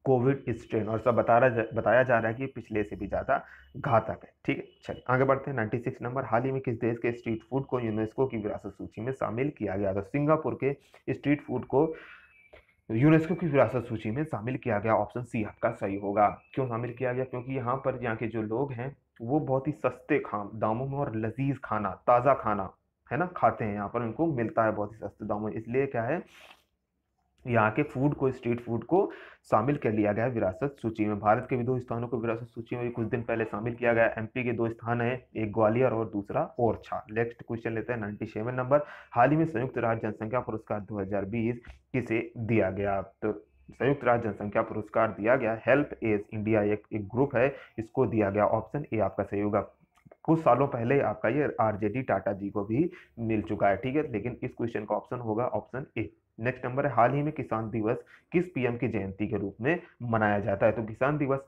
कोविड स्ट्रेन, और सब बता रहा बताया जा रहा है कि पिछले से भी ज़्यादा घातक है। ठीक है, चलिए आगे बढ़ते हैं। 96 नंबर, हाल ही में किस देश के स्ट्रीट फ़ूड को यूनेस्को की विरासत सूची में शामिल किया गया था? सिंगापुर के स्ट्रीट फ़ूड को यूनेस्को की विरासत सूची में शामिल किया गया। ऑप्शन सी आपका सही होगा। क्यों शामिल किया गया? क्योंकि यहाँ पर यहाँ के जो लोग हैं, वो बहुत ही सस्ते खान, दामों में और लजीज खाना, ताज़ा खाना, है ना, खाते हैं। यहाँ पर उनको मिलता है बहुत ही सस्ते दामों इसलिए क्या है यहाँ के फ़ूड को स्ट्रीट फ़ूड को शामिल कर लिया गया है विरासत सूची में। भारत के भी दो स्थानों को विरासत सूची में कुछ दिन पहले शामिल किया गया एमपी के दो स्थान है, एक ग्वालियर और दूसरा ओरछा। नेक्स्ट क्वेश्चन लेते हैं नाइन्टी सेवन नंबर हाल ही में संयुक्त राज्य जनसंख्या पुरस्कार 2020 किसे दिया गया? तो संयुक्त राज्य जनसंख्या पुरस्कार दिया गया हेल्प एज इंडिया एक एक ग्रुप है, इसको दिया गया। ऑप्शन ए आपका सही होगा। कुछ सालों पहले आपका ये आरजेडी टाटा जी को भी मिल चुका है, ठीक है? लेकिन इस क्वेश्चन का ऑप्शन होगा ऑप्शन ए नेक्स्ट नंबर है, हाल ही में किसान दिवस किस पीएम की जयंती के रूप में मनाया जाता है? तो किसान दिवस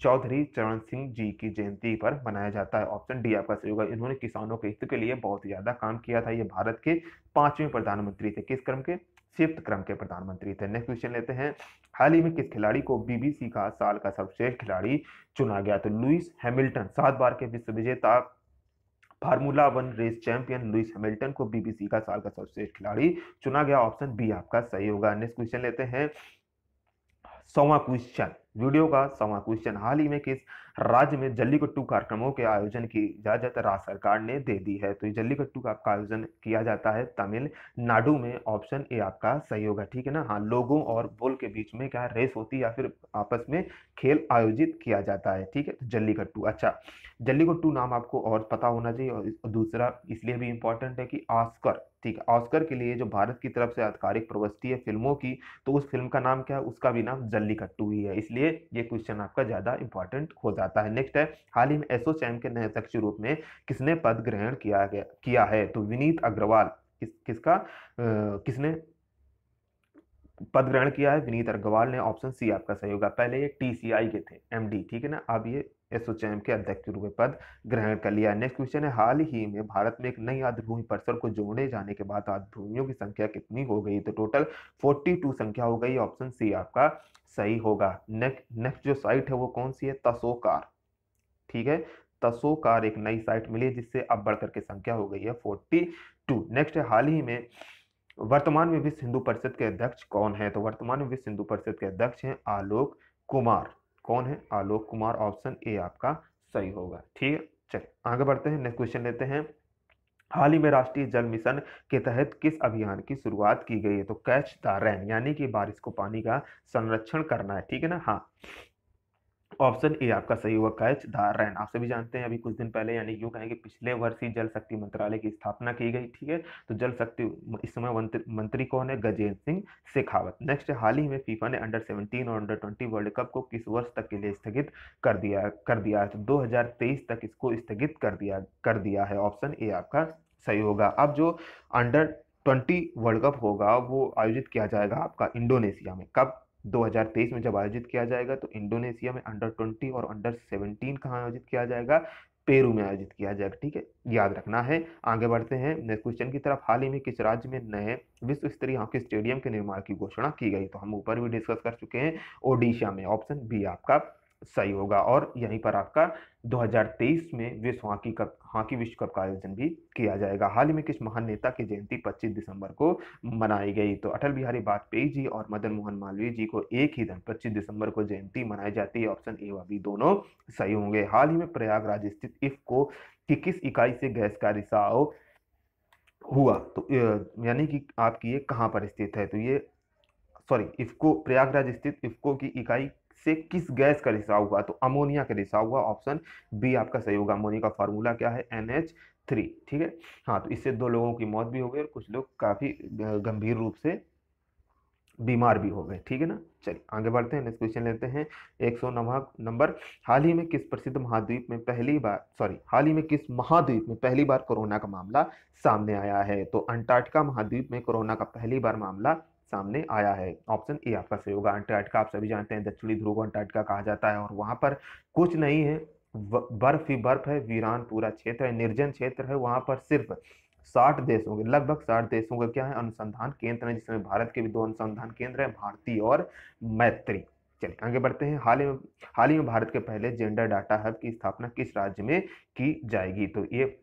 चौधरी चरण सिंह जी की जयंती पर मनाया जाता है। ऑप्शन डी आपका सही होगा। इन्होंने किसानों के हित के लिए बहुत ज़्यादा काम किया था। ये भारत के पाँचवें प्रधानमंत्री थे। किस क्रम के? फिफ्थ क्रम के प्रधानमंत्री थे। नेक्स्ट क्वेश्चन लेते हैं। हाल ही में किस खिलाड़ी को बीबीसी का साल का सर्वश्रेष्ठ खिलाड़ी चुना गया? तो लुइस हैमिल्टन सात बार के विश्व विजेता formula one race champion Lewis Hamilton को बीबीसी का साल का सर्वश्रेष्ठ खिलाड़ी चुना गया ऑप्शन बी आपका सही होगा। नेक्स्ट क्वेश्चन लेते हैं। सौवा क्वेश्चन। वीडियो का सवा क्वेश्चन। हाल ही में किस राज्य में जल्लीकट्टू कार्यक्रमों के आयोजन की इजाज़त राज्य सरकार ने दे दी है। तो जल्लीकट्टू का आपका आयोजन किया जाता है तमिलनाडु में। ऑप्शन ए आपका सही होगा ठीक है ना? हाँ लोगों और बोल के बीच में क्या रेस होती है या फिर आपस में खेल आयोजित किया जाता है, ठीक है? तो जल्लीकट्टू अच्छा। जल्लीकट्टू नाम आपको और पता होना चाहिए और दूसरा इसलिए भी इंपॉर्टेंट है कि ऑस्कर ठीक है। ऑस्कर के लिए जो भारत की तरफ़ से आधिकारिक प्रवस्ती है फ़िल्मों की तो उस फ़िल्म का नाम क्या है? उसका भी नाम जल्लीकट्टू ही है। इसलिए ये क्वेश्चन आपका ज़्यादा इंपॉर्टेंट हो जाता है। नेक्स्ट है हाल ही में एसोचैम के नए अध्यक्ष रूप में किसने पद ग्रहण किया गया किया है? तो विनीत अग्रवाल किस किसका आ, किसने पद ग्रहण किया है? विनीत अग्रवाल ने ऑप्शन सी आपका सही होगा। पहले ये टीसीआई के थे एमडी ठीक है ना? अब ये एसोचैम के अध्यक्ष रूप में पद ग्रहण कर लिया। नेक्स्ट क्वेश्चन है, हाल ही में भारत में एक नई आर्द्रभूमि परिसर को जोड़े जाने के बाद आर्द्रभूमियों की संख्या कितनी हो गई? तो टोटल 42 संख्या हो गई। ऑप्शन सी आपका सही होगा। नेक्स्ट नेक्स्ट जो साइट है वो कौन सी है? तसोकार ठीक है? तसोकार एक नई साइट मिली है जिससे अब बढ़कर के संख्या हो गई है फोर्टी नेक्स्ट है, हाल ही में वर्तमान में विश्व हिंदू परिषद के अध्यक्ष कौन है? तो वर्तमान में विश्व हिंदू परिषद के अध्यक्ष हैं आलोक कुमार। कौन है? आलोक कुमार, ऑप्शन ए आपका सही होगा। ठीक है, चलिए आगे बढ़ते हैं, नेक्स्ट क्वेश्चन लेते हैं। हाल ही में राष्ट्रीय जल मिशन के तहत किस अभियान की शुरुआत की गई है? तो कैच द रैन, यानी कि बारिश को पानी का संरक्षण करना है, ठीक है ना? हाँ। ऑप्शन ए आपका सही हुआ कैच द रैन। आप सभी जानते हैं अभी कुछ दिन पहले यानी यूँ कहें कि पिछले वर्ष ही जल शक्ति मंत्रालय की स्थापना की गई ठीक है? तो जल शक्ति इस समय मंत्री, कौन है? गजेंद्र सिंह शेखावत। नेक्स्ट हाल ही में फीफा ने अंडर 17 और अंडर 20 वर्ल्ड कप को किस वर्ष तक के लिए स्थगित कर दिया कर दिया है? तो 2023 तक इसको स्थगित कर दिया कर दिया है। ऑप्शन ए आपका सही होगा। अब जो अंडर ट्वेंटी वर्ल्ड कप होगा वो आयोजित किया जाएगा आपका इंडोनेशिया में। कब? 2023 में जब आयोजित किया जाएगा तो इंडोनेशिया में अंडर 20 और अंडर 17 कहाँ आयोजित किया जाएगा? पेरू में आयोजित किया जाएगा, ठीक है? याद रखना है। आगे बढ़ते हैं। नेक्स्ट क्वेश्चन की तरफ़, हाल ही में किस राज्य में नए विश्व स्तरीय हॉकी स्टेडियम के निर्माण की घोषणा की गई? तो हम ऊपर भी डिस्कस कर चुके हैं। ओडिशा में ऑप्शन बी आपका सही होगा। और यहीं पर आपका 2023 में विश्व हॉकी कप, हॉकी विश्व कप का आयोजन भी किया जाएगा। हाल ही में किस महान नेता की जयंती 25 दिसंबर को मनाई गई? तो अटल बिहारी वाजपेयी जी और मदन मोहन मालवीय जी को एक ही दिन 25 दिसंबर को जयंती मनाई जाती है। ऑप्शन ए व बी दोनों सही होंगे। हाल ही में प्रयागराज स्थित इफ्को की किस इकाई से गैस का रिसाव हुआ? तो यानी कि आपकी ये कहाँ पर स्थित है? तो ये, सॉरी, इफको, प्रयागराज स्थित इफको की इकाई से किस गैस का रिसाव हुआ? तो अमोनिया का रिसाव हुआ, ऑप्शन बी आपका सही होगा। अमोनिया का फार्मूला क्या है? एन थ्री, ठीक है? हाँ तो इससे दो लोगों की मौत भी हो गई और कुछ लोग काफ़ी गंभीर रूप से बीमार भी हो गए, ठीक है ना? चलिए, आगे बढ़ते हैं नेक्स्ट क्वेश्चन लेते हैं। एक सौ नंबर, हाल ही में किस प्रसिद्ध महाद्वीप में पहली बार सॉरी हाल ही में किस महाद्वीप में पहली बार कोरोना का मामला सामने आया है? तो अंटार्कटिका महाद्वीप में कोरोना का पहली बार मामला सामने आया है। ऑप्शन ए आपका सही होगा। अंटार्कटिका आप सभी जानते हैं, दक्षिणी ध्रुव अंटार्कटिका कहा जाता है और वहाँ पर कुछ नहीं है। बर्फ़ ही बर्फ़ है, वीरान पूरा क्षेत्र है, निर्जन क्षेत्र है, वहाँ पर सिर्फ़ साठ देशों के लगभग साठ देशों का क्या है? अनुसंधान केंद्र है, जिसमें भारत के भी दो अनुसंधान केंद्र है, भारतीय और मैत्री। चलिए, आगे बढ़ते हैं। हाल ही में, हाल ही में भारत के पहले जेंडर डाटा हब की स्थापना किस राज्य में की जाएगी? तो ये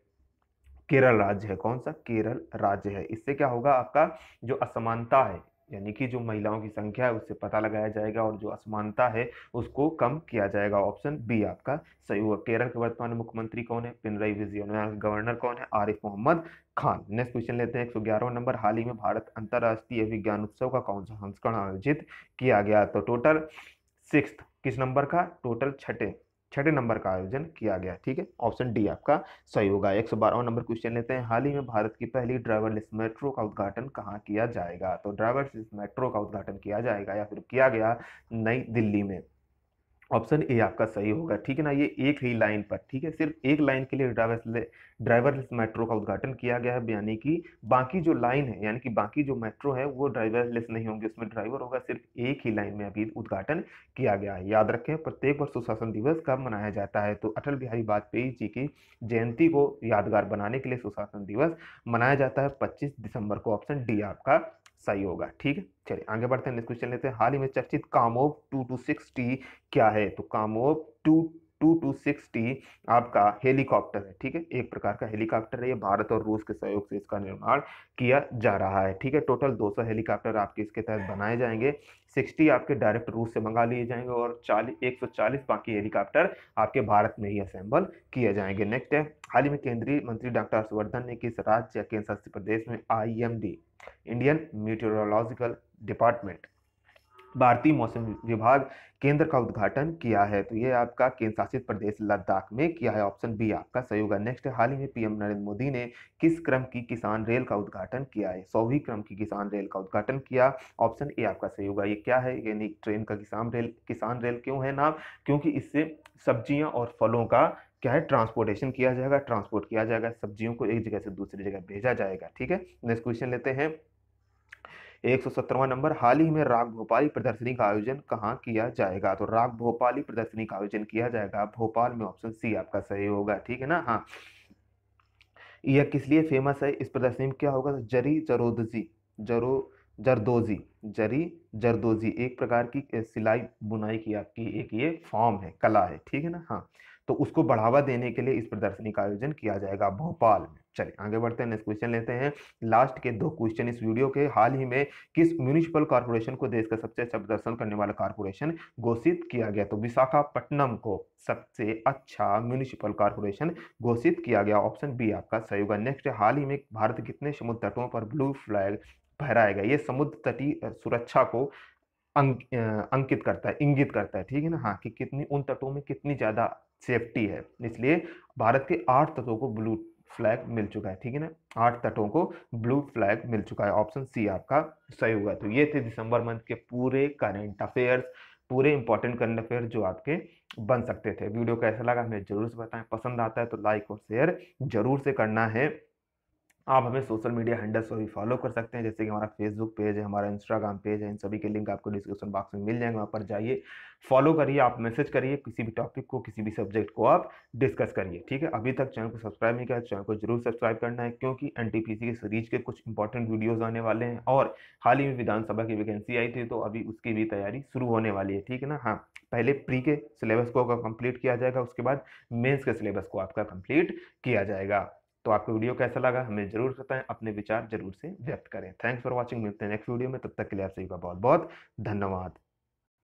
केरल राज्य है। कौन सा? केरल राज्य है। इससे क्या होगा? आपका जो असमानता है यानी कि जो महिलाओं की संख्या है, उससे पता लगाया जाएगा और जो असमानता है, उसको कम किया जाएगा। ऑप्शन बी आपका सही हुआ केरल के वर्तमान मुख्यमंत्री कौन है? पिनराई विजयन गवर्नर कौन है? आरिफ मोहम्मद खान। नेक्स्ट क्वेश्चन लेते हैं। एक सौ नंबर। हाल ही में भारत अंतर्राष्ट्रीय विज्ञान उत्सव का कौन सा संस्करण आयोजित किया गया? तो टोटल सिक्स किस नंबर का? टोटल छठे। छठे नंबर का आयोजन किया गया, ठीक है? ऑप्शन डी आपका सही होगा एक सौ बारह नंबर क्वेश्चन लेते हैं। हाल ही में भारत की पहली ड्राइवरलेस मेट्रो का उद्घाटन कहाँ किया जाएगा? तो ड्राइवरलेस मेट्रो का उद्घाटन किया जाएगा या फिर किया गया नई दिल्ली में। ऑप्शन ए आपका सही होगा, ठीक है ना? ये एक ही लाइन पर, ठीक है? सिर्फ़ एक लाइन के लिए ड्राइवर ड्राइवरलेस मेट्रो का उद्घाटन किया गया है, यानी कि बाकी जो लाइन है, यानी कि बाकी जो मेट्रो है, वो ड्राइवरलेस नहीं होंगे, उसमें ड्राइवर होगा, सिर्फ़ एक ही लाइन में अभी उद्घाटन किया गया है। याद रखें, प्रत्येक वर्ष सुशासन दिवस कब मनाया जाता है? तो अटल बिहारी वाजपेयी जी की जयंती को यादगार बनाने के लिए सुशासन दिवस मनाया जाता है, पच्चीस दिसंबर को, ऑप्शन डी आपका सही होगा, ठीक है? चलिए, आगे बढ़ते हैं नेक्स्ट क्वेश्चन लेते हैं। हाल ही में चर्चित Kamov two two six T क्या है? तो Kamov two two two six T आपका हेलीकॉप्टर है, ठीक है? एक प्रकार का हेलीकॉप्टर है, ये भारत और रूस के सहयोग से इसका निर्माण किया जा रहा है, ठीक है? टोटल 200 हेलीकॉप्टर आपके इसके तहत बनाए जाएँगे 60 आपके डायरेक्ट रूस से मंगा लिए जाएँगे और 40 140 बाकी हेलीकॉप्टर आपके भारत में ही असेंबल किए जाएँगे। नेक्स्ट है, हाल ही में केंद्रीय मंत्री डॉक्टर हर्षवर्धन ने किस राज्य या केंद्र शासित प्रदेश में आईएमडी इंडियन मीटेरोलॉजिकल डिपार्टमेंट भारतीय मौसम विभाग केंद्र का उद्घाटन किया है। तो ये आपका केंद्र शासित प्रदेश लद्दाख में किया है ऑप्शन बी आपका सही होगा नेक्स्ट, हाल ही में पीएम नरेंद्र मोदी ने किस क्रम की किसान रेल का उद्घाटन किया है? सौवीं क्रम की किसान रेल का उद्घाटन किया। ऑप्शन ए आपका सही होगा ये क्या है? यानी ट्रेन का किसान रेल किसान रेल क्यों है नाम? क्योंकि इससे सब्ज़ियाँ और फलों का क्या है? ट्रांसपोर्टेशन किया जाएगा, ट्रांसपोर्ट किया जाएगा, सब्जियों को एक जगह से दूसरी जगह भेजा जाएगा। ठीक है? नेक्स्ट क्वेश्चन लेते हैं। एक सौ नंबर, हाल ही में राग भोपाली प्रदर्शनी का आयोजन कहाँ किया जाएगा? तो राग भोपाली प्रदर्शनी का आयोजन किया जाएगा भोपाल में ऑप्शन सी आपका सही होगा, ठीक है ना? हाँ। यह किस लिए फ़ेमस है? इस प्रदर्शनी में क्या होगा? तो जरी जरोदजी, जरो जरदोजी, जरी जरदोजी, एक प्रकार की सिलाई बुनाई की आपकी एक ये फॉर्म है, कला है, ठीक है ना? हाँ। तो उसको बढ़ावा देने के लिए इस प्रदर्शनी का आयोजन किया जाएगा भोपाल में। चलिए आगे बढ़ते हैं नेक्स्ट क्वेश्चन लेते हैं। लास्ट के दो क्वेश्चन इस वीडियो के। हाल ही में किस म्यूनिसिपल कॉर्पोरेशन को देश का सबसे अच्छा प्रदर्शन करने वाला कॉर्पोरेशन घोषित किया गया? तो विशाखापट्टनम को सबसे अच्छा म्यूनिसिपल कॉर्पोरेशन घोषित किया गया। ऑप्शन बी आपका सही होगा। नेक्स्ट हाल ही में भारत कितने समुद्र तटों पर ब्लू फ्लैग फहराया गया? ये समुद्र तटीय सुरक्षा को अंक, अंकित करता है इंगित करता है ठीक है ना? हाँ कि कितनी उन तटों में कितनी ज़्यादा सेफ्टी है। इसलिए भारत के आठ तटों को ब्लू फ्लैग मिल चुका है, ठीक है ना? आठ तटों को ब्लू फ्लैग मिल चुका है। ऑप्शन सी आपका सही होगा। तो ये थे दिसंबर मंथ के पूरे करंट अफेयर्स, पूरे इंपॉर्टेंट करंट अफेयर जो आपके बन सकते थे। वीडियो कैसा लगा हमें ज़रूर से बताएँ। पसंद आता है तो लाइक और शेयर ज़रूर से करना है। आप हमें सोशल मीडिया हैंडल्स पर भी फॉलो कर सकते हैं, जैसे कि हमारा फेसबुक पेज है, हमारा इंस्टाग्राम पेज है, इन सभी के लिंक आपको डिस्क्रिप्शन बॉक्स में मिल जाएँगे, वहाँ पर जाइए, फॉलो करिए, आप मैसेज करिए, किसी भी टॉपिक को, किसी भी सब्जेक्ट को आप डिस्कस करिए, ठीक है? अभी तक चैनल को सब्सक्राइब नहीं किया, चैनल को ज़रूर सब्सक्राइब करना है, क्योंकि एन के सीरीज़ के कुछ इंपॉर्टेंट वीडियोज़ आने वाले हैं, और हाल ही में विधानसभा की वैकेंसी आई थी तो अभी उसकी भी तैयारी शुरू होने वाली है, ठीक है ना? हाँ पहले प्री के सिलेबस को कंप्लीट किया जाएगा, उसके बाद मेंस के सिलेबस को आपका कंप्लीट किया जाएगा। तो आपको वीडियो कैसा लगा हमें ज़रूर बताएँ, अपने विचार ज़रूर से व्यक्त करें। थैंक्स फॉर वॉचिंग मिलते हैं नेक्स्ट वीडियो में, तब तक के लिए आप सभी का बहुत बहुत धन्यवाद।